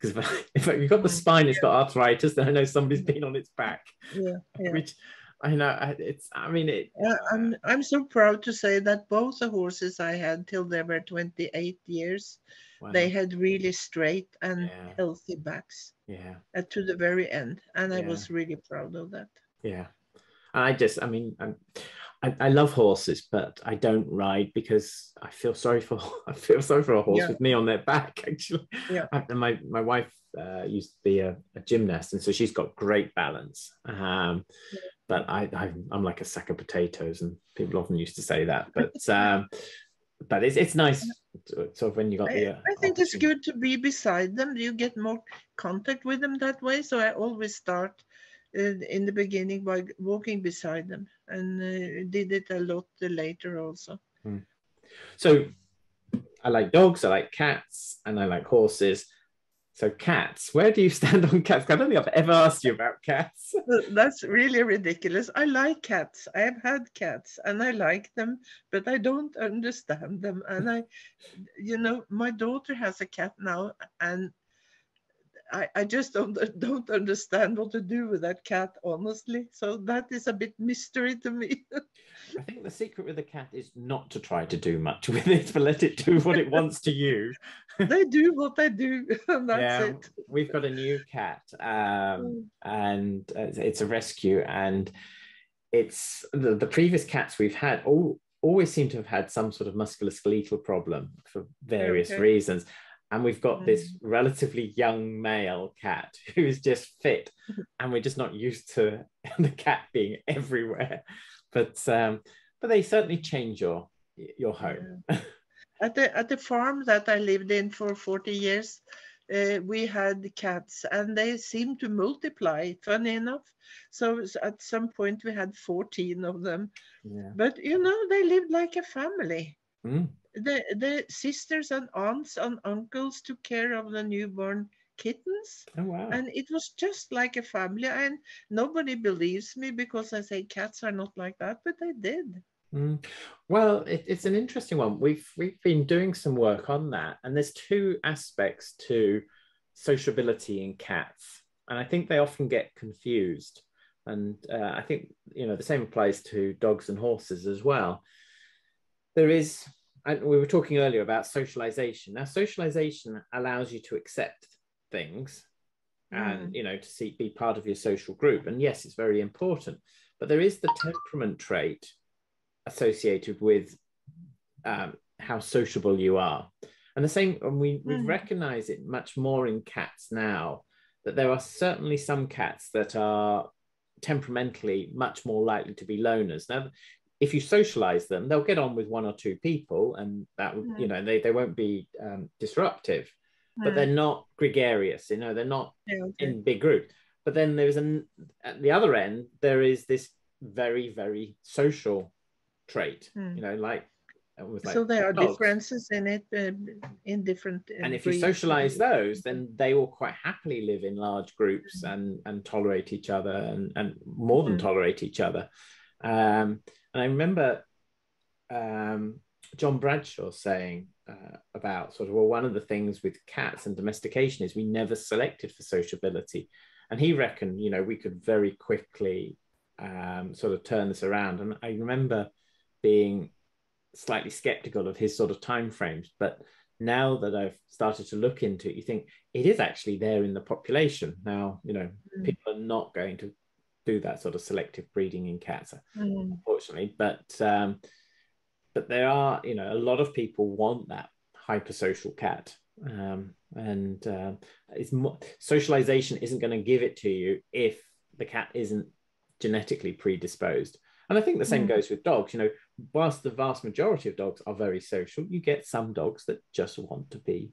Because if, if you've got the Mm, spine, it's got arthritis, then I know somebody's been on its back. yeah, yeah. Which I know I- it's. I mean it. Yeah, I'm I'm so proud to say that both the horses I had till they were 28 years, wow, they had really straight and Yeah. healthy backs yeah. uh, to the very end, and I was really proud of that. Yeah. And I just, I mean, I'm, I, I love horses, but I don't ride because I feel sorry for, I feel sorry for a horse Yeah. with me on their back, actually. Yeah. I, my, my wife uh, used to be a, a gymnast, and so she's got great balance. Um, but I, I'm like a sack of potatoes, and people often used to say that. But, um, but it's, it's nice sort of when you got I, the. uh, I think it's good to be beside them. You get more contact with them that way. So I always start uh, in the beginning by walking beside them, and uh, did it a lot later also. So I like dogs, I like cats, and I like horses. So cats, where do you stand on cats? I don't think I've ever asked you about cats. That's really ridiculous. I like cats. I have had cats and I like them, but I don't understand them. And I, you know, my daughter has a cat now, and I, I just don't don't understand what to do with that cat, honestly. So that is a bit mystery to me. I think the secret with a cat is not to try to do much with it, but let it do what it wants to you. they do what they do, and that's yeah, it. we've got a new cat, um, and uh, it's- it's a rescue, and it's the, the previous cats we've had all always seem to have had some sort of musculoskeletal problem for various Okay. reasons. And we've got this relatively young male cat who is just fit, and we're just not used to the cat being everywhere. But um, but they certainly change your your home. At the at the farm that I lived in for 40 years, uh, we had cats and they seemed to multiply, funny enough. So at some point we had 14 of them. Yeah. But you know, they lived like a family. Mm. The, the sisters and aunts and uncles took care of the newborn kittens. Oh wow. And it was just like a family. And nobody believes me because I say cats are not like that, but they did. Mm. Well, it, it's an interesting one. We've we've been doing some work on that, and there's two aspects to sociability in cats, and I think they often get confused. And uh, I think you know the same applies to dogs and horses as well. There is, and we were talking earlier about socialization. Now, socialization allows you to accept things, mm. and you know to see be part of your social group. And yes, it's very important. But there is the temperament trait associated with um, how sociable you are. And the same, and we, we mm. recognize it much more in cats now that there are certainly some cats that are temperamentally much more likely to be loners. Now, if you socialize them, they'll get on with one or two people and that, mm. you know, they, they won't be um, disruptive, mm. but they're not gregarious, you know, they're not yeah, okay. in big groups. But then there's an, at the other end, there is this very, very social trait. Mm. You know, like, like so there are dogs. differences in it uh, in different. Uh, and if you socialize those, then they will quite happily live in large groups mm. and and tolerate each other and and more than mm. tolerate each other. Um, and I remember um, John Bradshaw saying uh, about sort of well, one of the things with cats and domestication is we never selected for sociability, and he reckoned you know we could very quickly um, sort of turn this around. And I remember being slightly skeptical of his sort of time frames but now that i've started to look into it you think it is actually there in the population now you know mm. people are not going to do that sort of selective breeding in cats mm. unfortunately but um but there are you know a lot of people want that hypersocial cat um and uh, it's more socialization isn't going to give it to you if the cat isn't genetically predisposed and I think the same mm. goes with dogs. You know, whilst the vast majority of dogs are very social, you get some dogs that just want to be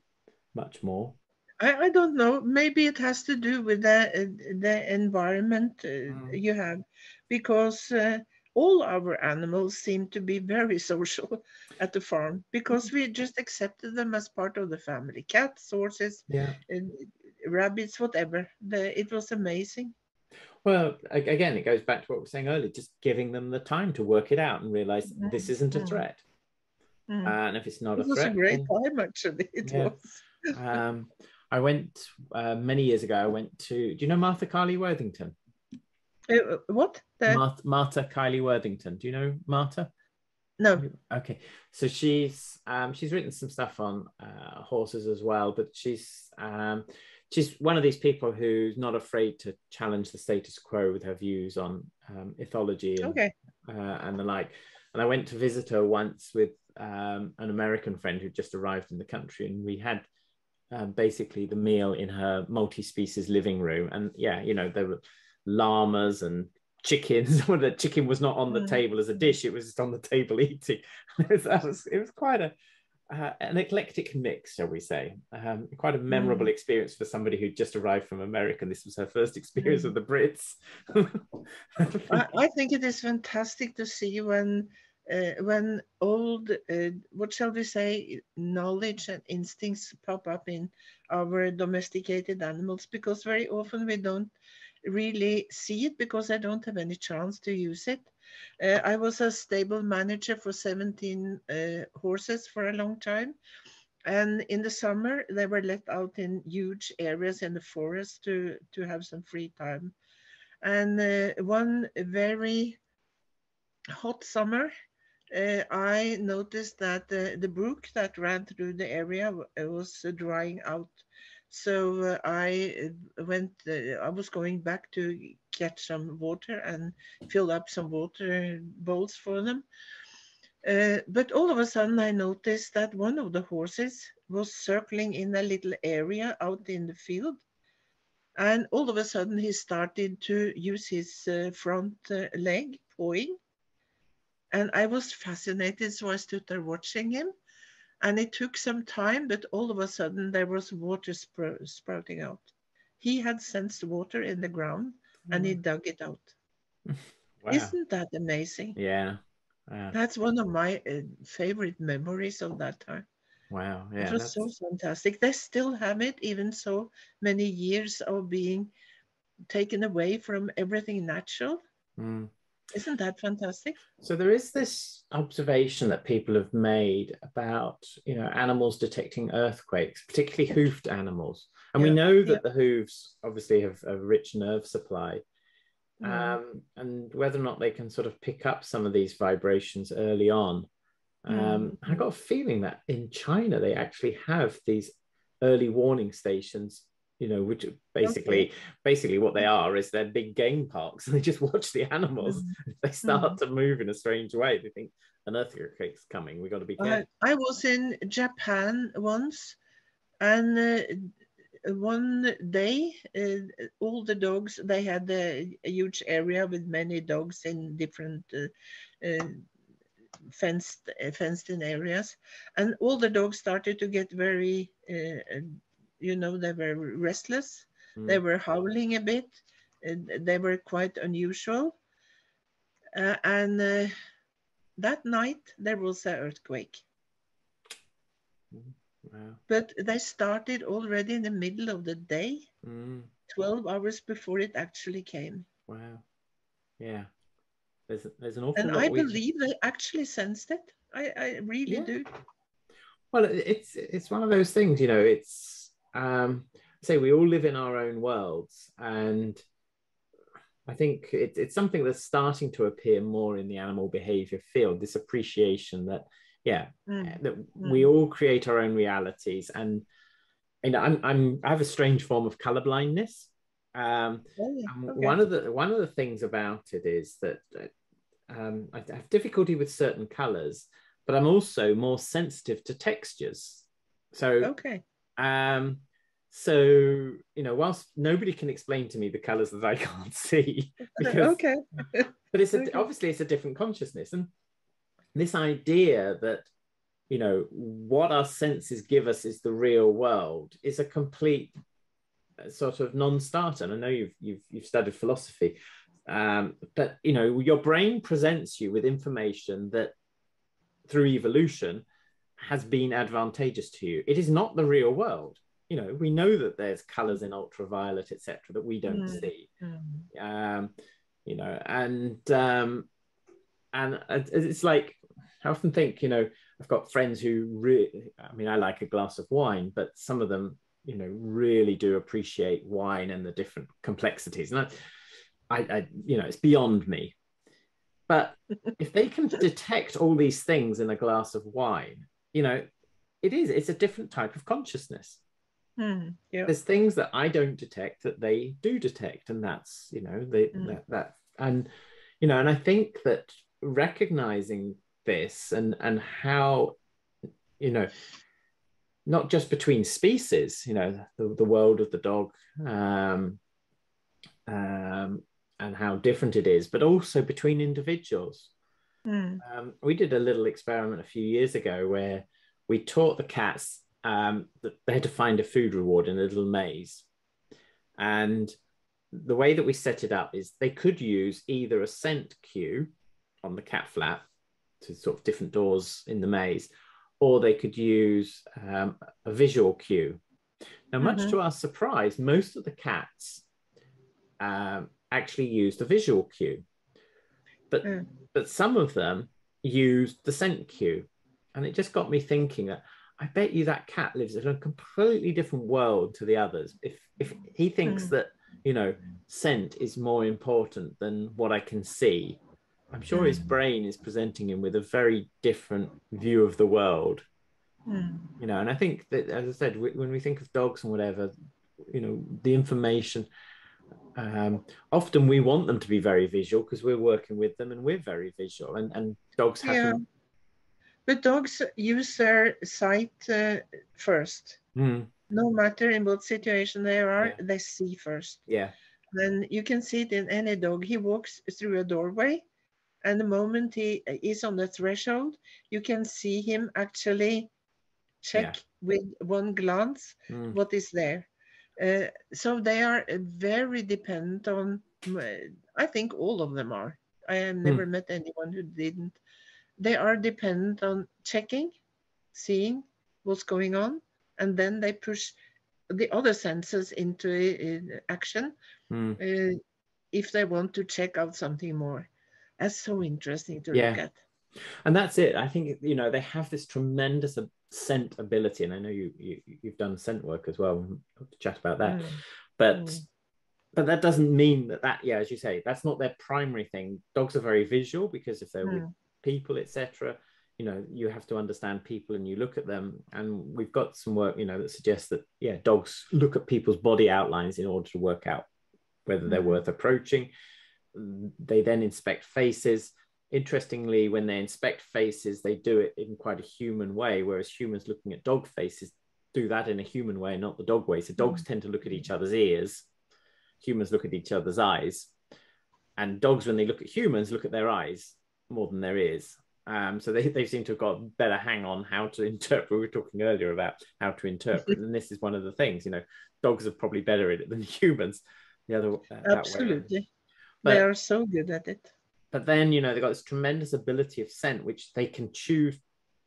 much more. I, I don't know. Maybe it has to do with the the environment uh, mm. you have, because uh, all our animals seem to be very social at the farm because mm. we just accepted them as part of the family. Cats, horses, yeah. Uh, rabbits, whatever. The, it was amazing. Well, again, it goes back to what we were saying earlier, just giving them the time to work it out and realize mm-hmm. this isn't a threat. Mm-hmm. and if it's not it a threat, it was a great time actually. It yeah. was. um, I went uh, many years ago. I went to. Do you know Martha Kiley-Worthington? Uh, what? The... Martha, Martha Kiley-Worthington. Do you know Martha? No. Okay, so she's um, she's written some stuff on uh, horses as well, but she's um, she's one of these people who's not afraid to challenge the status quo with her views on um, ethology and, okay. uh, and the like. And I went to visit her once with um, an American friend who just arrived in the country, and we had um, basically the meal in her multi-species living room. And yeah, you know, there were llamas and chickens. the chicken was not on the mm. table as a dish; it was just on the table eating. it was, it was quite a uh, an eclectic mix, shall we say? Um, quite a memorable mm. experience for somebody who just arrived from America. and This was her first experience mm. of the Brits. I, I, think it is fantastic to see when when old, uh, what shall we say, knowledge and instincts pop up in our domesticated animals, because very often we don't really see it because I don't have any chance to use it. Uh, I was a stable manager for 17 uh, horses for a long time. And in the summer, they were let out in huge areas in the forest to, to have some free time. And uh, one very hot summer, uh, I noticed that the, the brook that ran through the area was drying out so uh, I uh, went, uh, I was going back to catch some water and fill up some water bowls for them. But all of a sudden I noticed that one of the horses was circling in a little area out in the field. And all of a sudden he started to use his front leg, pawing. And I was fascinated, so I stood there watching him. And it took some time, but all of a sudden there was water spr sprouting out. He had sensed water in the ground mm. and he mm. dug it out. wow. Isn't that amazing? Yeah. That's one of my uh, favorite memories of that time. Wow. Yeah. It was that's... so fantastic. They still have it, even so many years of being taken away from everything natural. Mm. Isn't that fantastic? So there is this observation that people have made about you know animals detecting earthquakes, particularly hoofed animals, and yeah. we know that yeah. the hooves obviously have a rich nerve supply, mm. um, and whether or not they can sort of pick up some of these vibrations early on. Um, mm. I got a feeling that in China they actually have these early warning stations you know which basically okay. basically what they are is they're big game parks and they just watch the animals mm-hmm. they start mm-hmm. to move in a strange way they think an earthquake's coming we got to be careful i was in japan once and uh, one day uh, all the dogs they had a, a, huge area with many dogs in different uh, uh fenced uh, fenced in areas and all the dogs started to get very uh, you know, they were restless. Mm. They were howling a bit. they were quite unusual. Uh, and uh, that night there was an earthquake. Mm, wow. But they started already in the middle of the day, mm. 12 hours before it actually came. Wow. Yeah. There's, there's an awful and I believe they actually sensed it. I, I really yeah. do. Well, it's it's one of those things, you know. It's um, say we all live in our own worlds and I think it, it's something that's starting to appear more in the animal behavior field. This appreciation that, yeah, mm. that mm. we all create our own realities, and you know, I'm, I'm I have a strange form of color blindness. Um, oh, yeah. okay. One of the one of the things about it is that um, I have difficulty with certain colors, but I'm also more sensitive to textures. So okay, um, so you know, whilst nobody can explain to me the colours that I can't see, because, okay, but it's a, okay. obviously it's a different consciousness, and this idea that you know what our senses give us is the real world is a complete uh, sort of non-starter. And I know you've you've you've studied philosophy, um, but you know your brain presents you with information that through evolution has been advantageous to you. It is not the real world. You know, we know that there's colors in ultraviolet, etc., that we don't mm. see. Mm. Um, you know, and um, and it's like I often think, you know, I've got friends who really, I mean, I like a glass of wine, but some of them, you know, really do appreciate wine and the different complexities. And I, I, I you know, it's beyond me. But if they can detect all these things in a glass of wine, you know, it is, it's a different type of consciousness. Mm, yeah. There's things that I don't detect that they do detect, and that's, you know, they, mm. that, that, and, you know, and I think that recognizing this and, and how, you know, not just between species, you know, the, the world of the dog, um, um, and how different it is, but also between individuals. Mm. Um, we did a little experiment a few years ago where we taught the cats um, that they had to find a food reward in a little maze. And the way that we set it up is they could use either a scent cue on the cat flap to sort of different doors in the maze, or they could use um, a visual cue. Now, much mm-hmm. to our surprise, most of the cats um, actually used a visual cue but mm. But some of them used the scent cue and it just got me thinking that i bet you that cat lives in a completely different world to the others if if he thinks mm. that you know scent is more important than what i can see i'm sure mm. his brain is presenting him with a very different view of the world mm. you know and i think that as i said when we think of dogs and whatever you know the information um, often we want them to be very visual because we're working with them and we're very visual and, and dogs have yeah. but dogs use their sight uh, first mm. no matter in what situation they are yeah. they see first yeah then you can see it in any dog he walks through a doorway and the moment he is on the threshold you can see him actually check yeah. with one glance mm. what is there uh, so they are very dependent on, I think all of them are. I have hmm. never mm. met anyone who didn't. They are dependent on checking, seeing what's going on, and then they push the other senses into uh, action mm. uh, if they want to check out something more. That's so interesting to Yeah. look at. and that's it i think you know they have this tremendous scent ability and i know you, you you've done scent work as well we'll to chat about that Mm. but Mm. but that doesn't mean that that yeah as you say that's not their primary thing dogs are very visual because if they're with Mm. people etc you know you have to understand people and you look at them and we've got some work you know that suggests that yeah dogs look at people's body outlines in order to work out whether they're worth approaching they then inspect faces interestingly when they inspect faces they do it in quite a human way whereas humans looking at dog faces do that in a human way not the dog way so dogs tend to look at each other's ears humans look at each other's eyes and dogs when they look at humans look at their eyes more than their ears um, so they, they seem to have got a better hang on how to interpret we were talking earlier about how to interpret and this is one of the things you know dogs are probably better at it than humans the other uh. Absolutely. They are so good at it. But then you know they've got this tremendous ability of scent which they can choose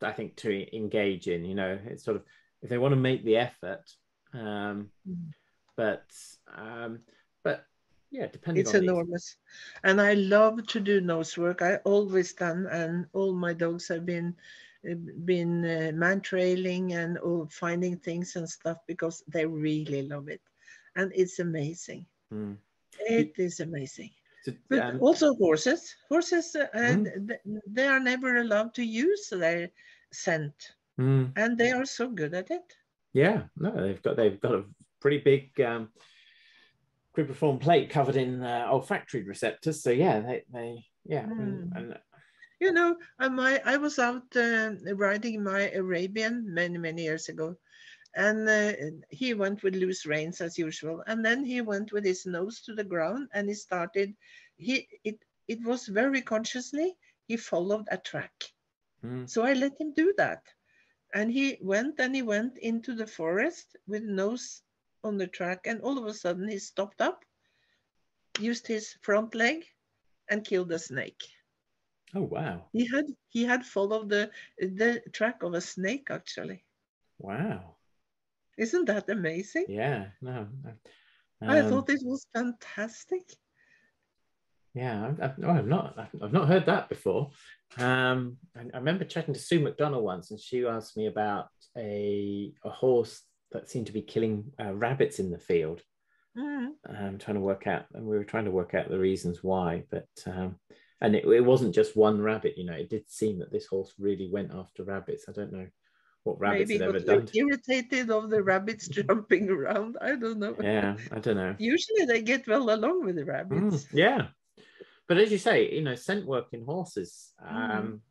i think to engage in you know it's sort of if they want to make the effort um Mhm. but um but yeah depending It's the- enormous. And I love to do nose work. I always done, and all my dogs have been uh, been uh, man trailing and all finding things and stuff because they really love it. And it's amazing. Mm. It is amazing. So, But um, also horses. Horses, uh, Mm. th- they are never allowed to use their scent, mm, and they are so good at it. yeah no they've got they've got a pretty big um cribriform plate covered in uh, olfactory receptors so yeah they, they yeah and, Mm. and You know, uh, my I was out uh, riding my Arabian many many years ago, and uh, he went with loose reins as usual, and then he went with his nose to the ground, and he started. He it it was very consciously he followed a track, mm, so I let him do that, and he went and he went into the forest with nose on the track, and all of a sudden he stopped up, used his front leg, and killed a snake. oh wow He had he had followed the the track of a snake actually. wow Isn't that amazing? yeah no no. I Um, thought it was fantastic. Yeah, I've, I've, no, I've not. I've, I've not heard that before. Um, I, I remember chatting to Sue McDonnell once, and she asked me about a a horse that seemed to be killing uh, rabbits in the field. Mhm. Um, trying to work out, and we were trying to work out the reasons why. But um, and it, it wasn't just one rabbit. You know, it did seem that this horse really went after rabbits. I don't know what rabbits Maybe had ever done. irritated of the rabbits jumping around. I don't know. Yeah, I don't know. Usually they get well along with the Mm, rabbits. yeah, but as you say, you know, scent work in horses. Um,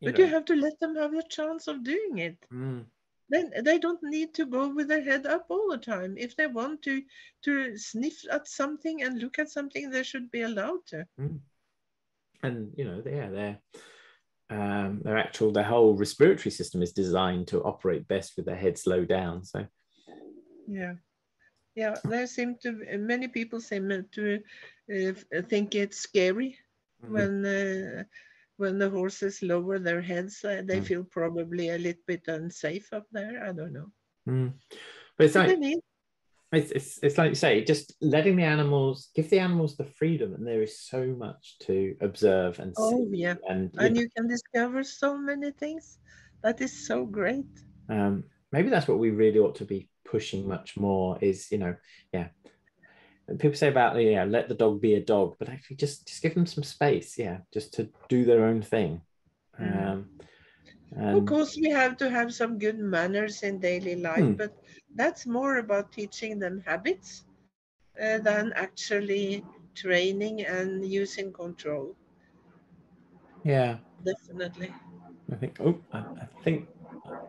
But know, you have to let them have the chance of doing it. mm, Then they don't need to go with their head up all the time. If they want to to sniff at something and look at something, they should be allowed to. and you know, yeah, their um, their actual their whole respiratory system is designed to operate best with their head slow down. So Yeah, yeah. There seem to many people seem to uh, think it's scary mm, when uh, when the horses lower their heads. Uh, they Mm. feel probably a little bit unsafe up there. I don't know. mm. but it's like it's, it's it's like you say, just letting the animals give the animals the freedom, and there is so much to observe and see. Oh yeah, and you and know, you can discover so many things. That is so great. um, maybe that's what we really ought to be pushing much more. Is you know, yeah. People say about yeah, let the dog be a dog, but actually just just give them some space, yeah, just to do their own thing. Mhm. Um, Of course, we have to have some good manners in daily life, Hmm. but that's more about teaching them habits uh, than actually training and using control. yeah, Definitely. I think. Oh, I, I think.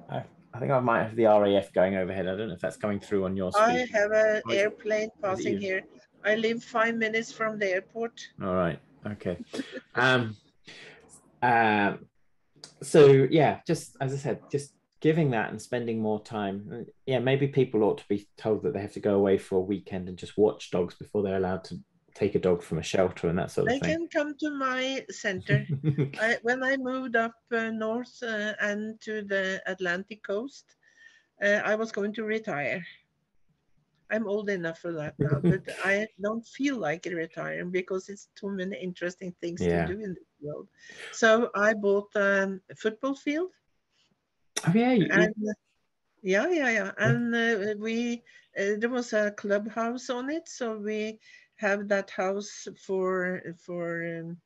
I, I think I might have the RAF going overhead. I don't know if that's coming through on your I have an Oh, airplane passing here. I live five minutes from the airport. All right. Okay. Um, um, so yeah, just as I said, just giving that and spending more time. Yeah, maybe people ought to be told that they have to go away for a weekend and just watch dogs before they're allowed to take a dog from a shelter and that sort They of thing. can come to my center. I, when I moved up uh, north uh, and to the Atlantic coast, uh, I was going to retire. I'm old enough for that now, but I don't feel like retiring because it's too many interesting things Yeah. to do in this world. So I bought um, a football field Oh yeah, you, you- yeah, yeah, yeah. And uh, we uh, there was a clubhouse on it, so we have that house for for um,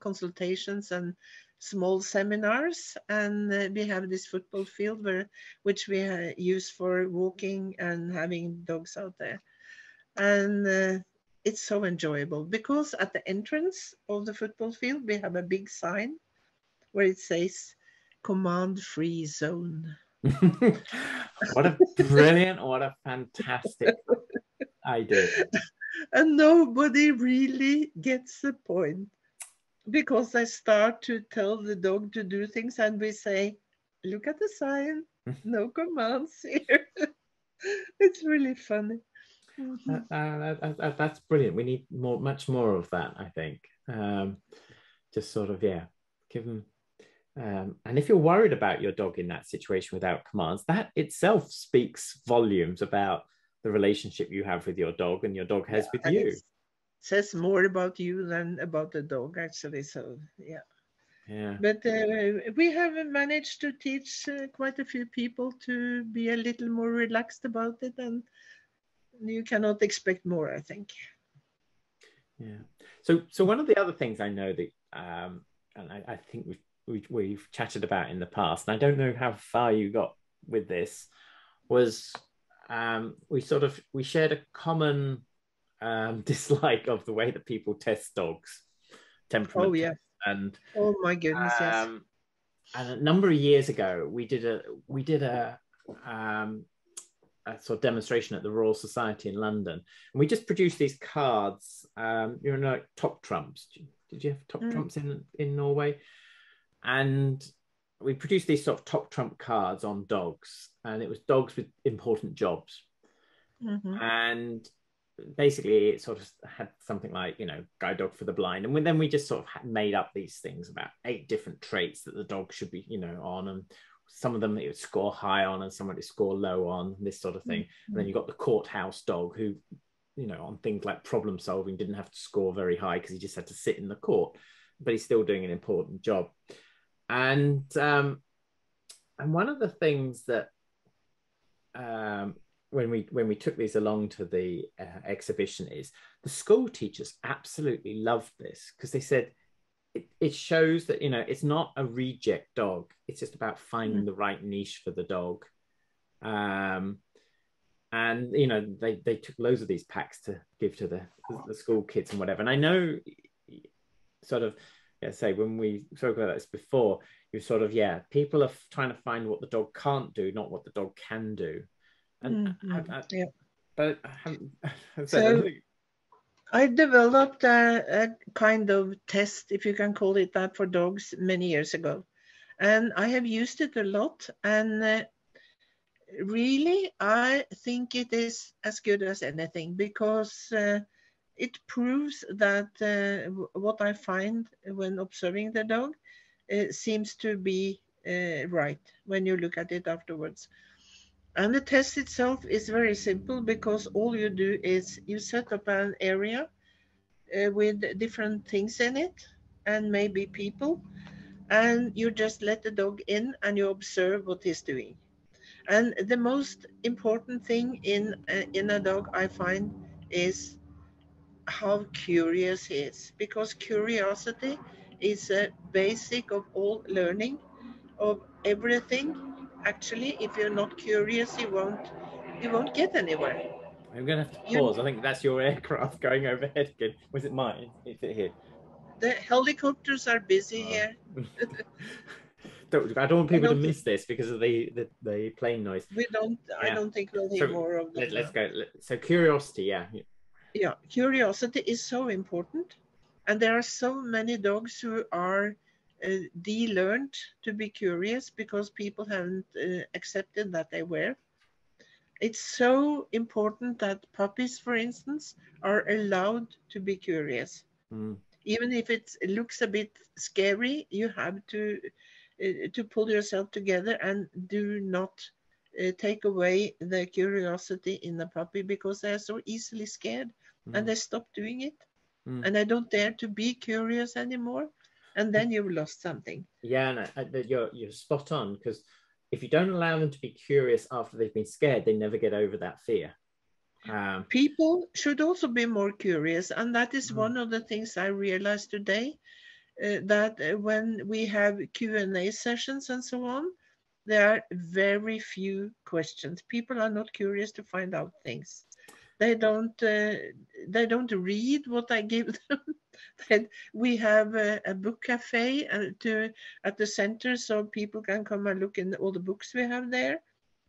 consultations and small seminars. And uh, we have this football field where which we uh, use for walking and having dogs out there. And uh, it's so enjoyable because at the entrance of the football field we have a big sign where it says "Command Free Zone." what a brilliant, what a fantastic idea. and nobody really gets the point because I start to tell the dog to do things and we say, look at the sign, no commands here. it's really funny. Uh, uh, that- that's brilliant. We need more, much more of that. I think. Um, just sort of, yeah, give them. Um, and if you're worried about your dog in that situation without commands, that itself speaks volumes about the relationship you have with your dog and your dog has with And you. Says more about you than about the dog, actually. So, yeah. Yeah. But uh, we have managed to teach uh, quite a few people to be a little more relaxed about it, and you cannot expect more, I think. Yeah. So, so one of the other things I know that, um, and I, I think we've, we've we've chatted about in the past, and I don't know how far you got with this, was um, we sort of we shared a common um, dislike of the way that people test dogs, temperament. Oh, yeah. And Oh, my goodness, yes. um, and a number of years ago, we did a we did a um, a sort of demonstration at the Royal Society in London, and we just produced these cards. Um, you know, like top trumps. Did you, have top Mm. trumps in in Norway? And we produced these sort of top trump cards on dogs, and it was dogs with important jobs Mhm. and basically it sort of had something like you know guide dog for the blind. And then we just sort of made up these things about eight different traits that the dog should be you know on. And some of them it would score high on and some would score low on this sort of thing. And then you got the courthouse dog who you know on things like problem solving didn't have to score very high because he just had to sit in the court but he's still doing an important job. And um and one of the things that um when we when we took these along to the uh, exhibition is the school teachers absolutely loved this because they said it, it shows that you know it's not a reject dog. It's just about finding the right niche for the dog. Um and you know they they took loads of these packs to give to the the school kids and whatever. And i know sort of yeah say when we spoke about this before you sort of yeah people are trying to find what the dog can't do not what the dog can do and Mhm. I- I- Yeah. but I So- I developed a, a kind of test, if you can call it that, for dogs many years ago. And I have used it a lot. And uh, really, I think it is as good as anything because uh, it proves that uh, what I find when observing the dog uh, seems to be uh, right when you look at it afterwards. And the test itself is very simple because all you do is you set up an area uh, with different things in it and maybe people, and you just let the dog in and you observe what he's doing. And the most important thing in uh, in a dog I find is how curious he is. Because curiosity is a basic of all learning of everything actually if you're not curious you won't you won't get anywhere I'm gonna have to You- pause. I think that's your aircraft going overhead again. Was it mine? Is it here? the helicopters are busy Oh. here don't, I don't want people to don't miss this because of the, the, the plane noise. we don't i don't think we'll hear So, more of that Let, us go. So curiosity, yeah. yeah curiosity is so important and there are so many dogs who are uh, de-learned to be curious because people haven't uh, accepted that they were it's so important that puppies for instance are allowed to be curious Mm. even if it looks a bit scary you have to uh, to pull yourself together and do not uh, take away the curiosity in the puppy because they're so easily scared Mm. and they stop doing it Mm. and they don't dare to be curious anymore and then you've lost something Yeah, and I, I, you're you're spot on because if you don't allow them to be curious after they've been scared, they never get over that fear. Um, people should also be more curious and that is Mm. one of the things i realized today uh, that uh, when we have q&a sessions and so on there are very few questions people are not curious to find out things they don't uh, they don't read what i give them we have a, a book cafe uh, to at the center so people can come and look in all the books we have there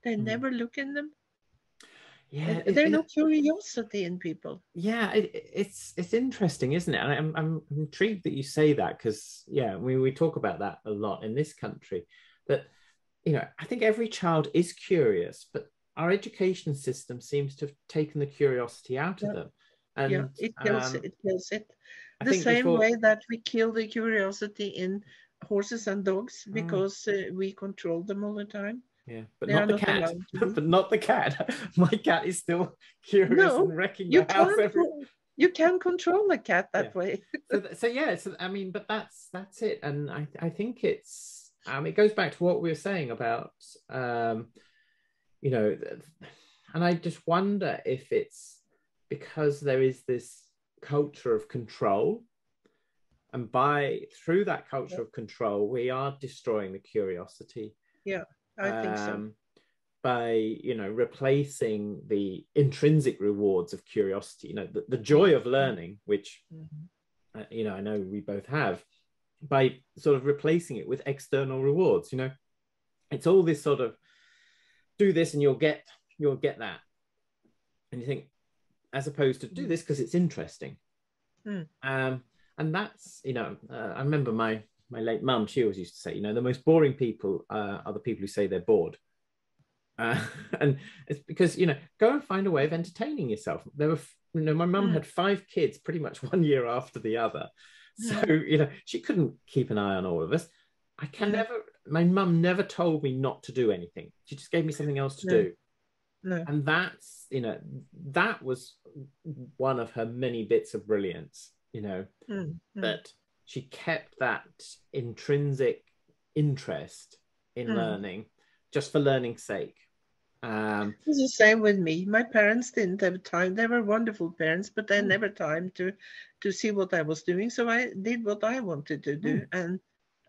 they Mm. never look in them yeah, there's no curiosity in people yeah, it, it's it's interesting, isn't it? And I'm I'm intrigued that you say that because yeah, we we talk about that a lot in this country. That you know, I think every child is curious, but our education system seems to have taken the curiosity out of them. And yeah it kills um, it, it kills it the same before- way that we kill the curiosity in horses and dogs Mm. because uh, we control them all the time Yeah, but They not the not cat. allowed to be. but not the cat. My cat is still curious No, and wrecking you the house every. you can control a cat that Yeah. way So, so yeah, so I mean, but that's that's it, and I I think it's um it goes back to what we were saying about um you know, and I just wonder if it's because there is this culture of control. And by through that culture of control, we are destroying the curiosity. Yeah, i think so. Um, by you know replacing the intrinsic rewards of curiosity you know the, the joy of learning which Mhm. uh, you know i know we both have by sort of replacing it with external rewards you know. It's all this sort of do this and you'll get you'll get that. And you think as opposed to do this because it's interesting. Mm. um and that's you know uh, i remember my my late mum she always used to say you know the most boring people uh, are the people who say they're bored. Uh, and it's because you know go and find a way of entertaining yourself. There were you know my mum Mm. had five kids pretty much one year after the other. So you know she couldn't keep an eye on all of us. I can Mm. never my mum never told me not to do anything she just gave me something else to No. do no and that's you know that was one of her many bits of brilliance you know Mm, mm. that she kept that intrinsic interest in Mm. learning just for learning's sake um It's the same with me. My parents didn't have time. They were wonderful parents, but they Mm. never time to to see what I was doing. So I did what I wanted to do, and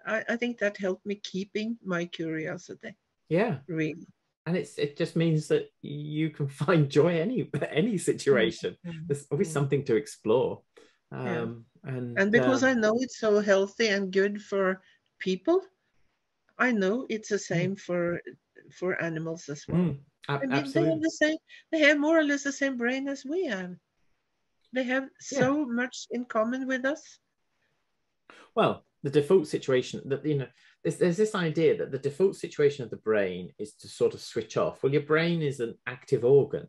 I, I think that helped me keeping my curiosity. yeah Really, and it's it just means that you can find joy any any situation there's always Mm. something to explore Yeah. um and and because um, I know it's so healthy and good for people, I know it's the same for for animals as well. mm, ab- I mean, they have absolutely the same. They have more or less the same brain as we have. They have so much in common with us. well the default situation that you know there's, there's this idea that the default situation of the brain is to sort of switch off well your brain is an active organ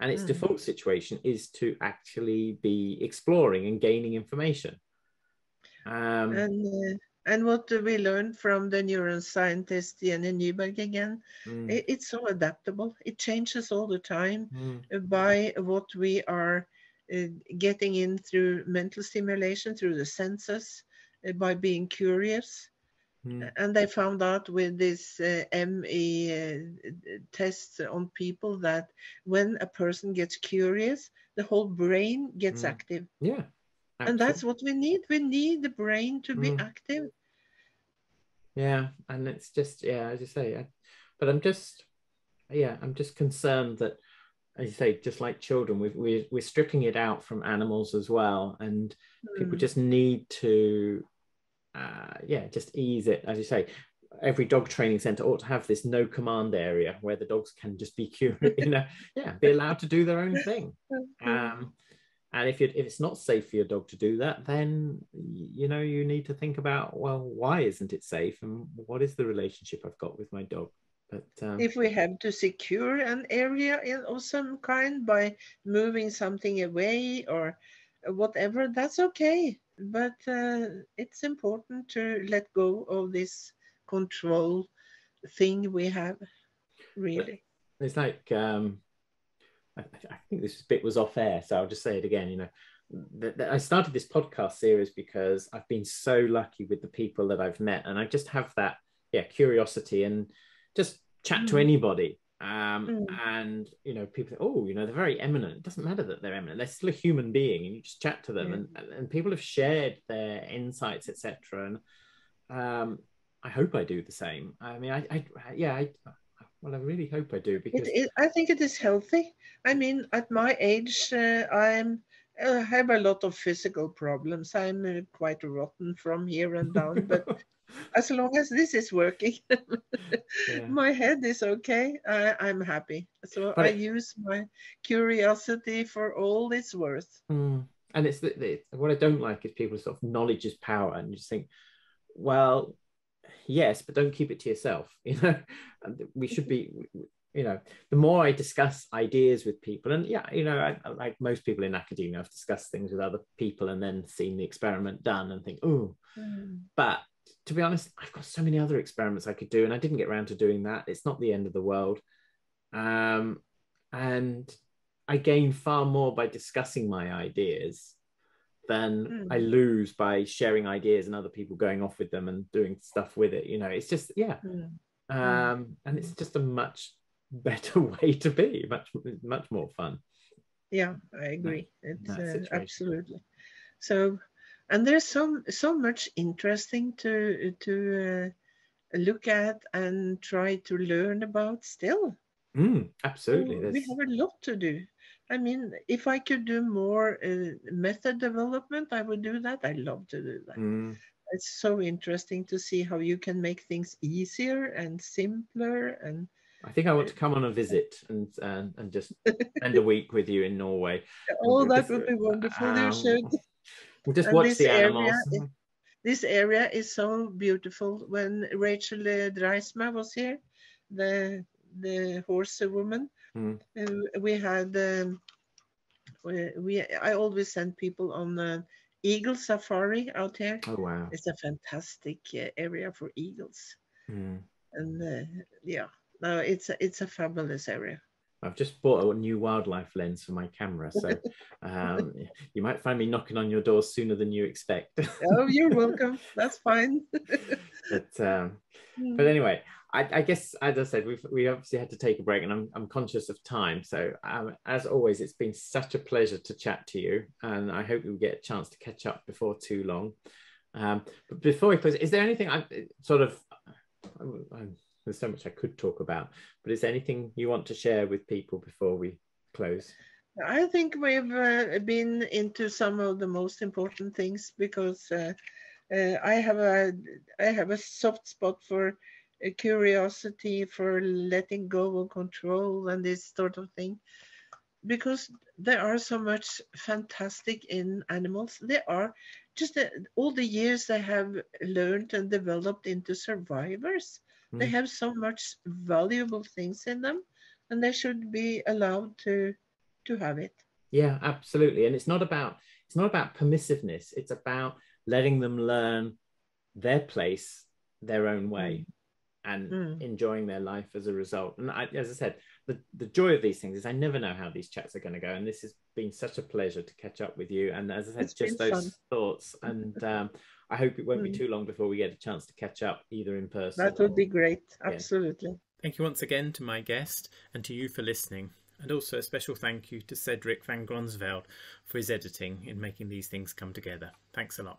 and its Mm. default situation is to actually be exploring and gaining information um And uh, and what do we learn from the neuroscientist Jenny Nyberg again? mm, I- It's so adaptable. It changes all the time mm, by what we are uh, getting in through mental stimulation, through the senses, by being curious. mm, And they found out with this uh, ME uh, tests on people that when a person gets curious, the whole brain gets Mm. active. yeah And that's what we need. We need the brain to be Mm. active. yeah and it's just yeah as you say I, but i'm just yeah i'm just concerned that as you say just like children we've, we're, we're stripping it out from animals as well and people Mm. just need to uh, yeah just ease it. As you say every dog training center ought to have this no command area where the dogs can just be curious you know? Yeah be allowed to do their own thing. Um, and if, if it's not safe for your dog to do that then you know you need to think about well why isn't it safe and what is the relationship i've got with my dog? But um, if we have to secure an area in, of some kind by moving something away or whatever, that's okay. But uh, it's important to let go of this control thing we have. really. It's like um, I, I, think this bit was off air, so I'll just say it again. You know, I started this podcast series because I've been so lucky with the people that I've met, and I just have that yeah curiosity and just chat mm. to anybody um, mm. and you know people think, oh you know they're very eminent it doesn't matter that they're eminent they're still a human being and you just chat to them yeah. and, and people have shared their insights etc and um, i hope i do the same i mean i, I yeah I, well i really hope i do because it, it, i think it is healthy i mean at my age uh, i'm I have a lot of physical problems. I'm uh, quite rotten from here and down, but as long as this is working, yeah. my head is okay. I, am happy. So but I it, use my curiosity for all it's worth. Mm. And it's the, the, what I don't like is people sort of knowledge is power, and you just think, well, yes, but don't keep it to yourself. You know, we should be. You know, the more I discuss ideas with people, and yeah, you know, I, like most people in academia, I've discussed things with other people and then seen the experiment done and think, oh, mm. but to be honest, I've got so many other experiments I could do, and I didn't get around to doing that. It's not the end of the world. Um, and I gain far more by discussing my ideas than mm. I lose by sharing ideas and other people going off with them and doing stuff with it. You know, it's just, yeah. Mm. Um, and it's just a much better way to be, much, much more fun. Yeah, I agree. It's uh, absolutely. So and there's so so much interesting to to uh, look at and try to learn about still. Mm, absolutely, so we have a lot to do. I mean, if I could do more uh, method development, I would do that. I love to do that. Mm. It's so interesting to see how you can make things easier and simpler and. I think I want to come on a visit and and, and just spend a week with you in Norway. Oh, that would be wonderful. Um, you should. We just watch the animals. Area, this area is so beautiful. When Rachel Draaisma was here, the the horse woman, mm. uh, we had um, we, we, I always send people on the eagle safari out here. Oh wow! It's a fantastic uh, area for eagles, mm. and uh, yeah, no, it's a, it's a fabulous area. I've just bought a new wildlife lens for my camera, so um, you might find me knocking on your door sooner than you expect. oh, you're welcome. That's fine. but um, hmm. but anyway, I, I, guess as I said, we've we obviously had to take a break, and I'm I'm conscious of time. So um, as always, it's been such a pleasure to chat to you, and I hope we get a chance to catch up before too long. Um, but before we close, is there anything I sort of I'm, there's so much I could talk about, but is there anything you want to share with people before we close? I think we've uh, been into some of the most important things because uh, uh, I have a I have a soft spot for uh, curiosity, for letting go of control and this sort of thing, because there are so much fantastic in animals. They are just uh, all the years they have learned and developed into survivors. They mm. have so much valuable things in them, and they should be allowed to to have it. Yeah, absolutely. And it's not about it's not about permissiveness. It's about letting them learn their place, their own way, mm. and mm. enjoying their life as a result. And I, as I said, the, the joy of these things is I never know how these chats are going to go. And this has been such a pleasure to catch up with you. And as I said, it's just those fun. thoughts. And um, I hope it won't mm. be too long before we get a chance to catch up either in person. That would or... be great. Absolutely. Yeah. Thank you once again to my guest and to you for listening. And also a special thank you to Cedric van Gronsveld for his editing in making these things come together. Thanks a lot.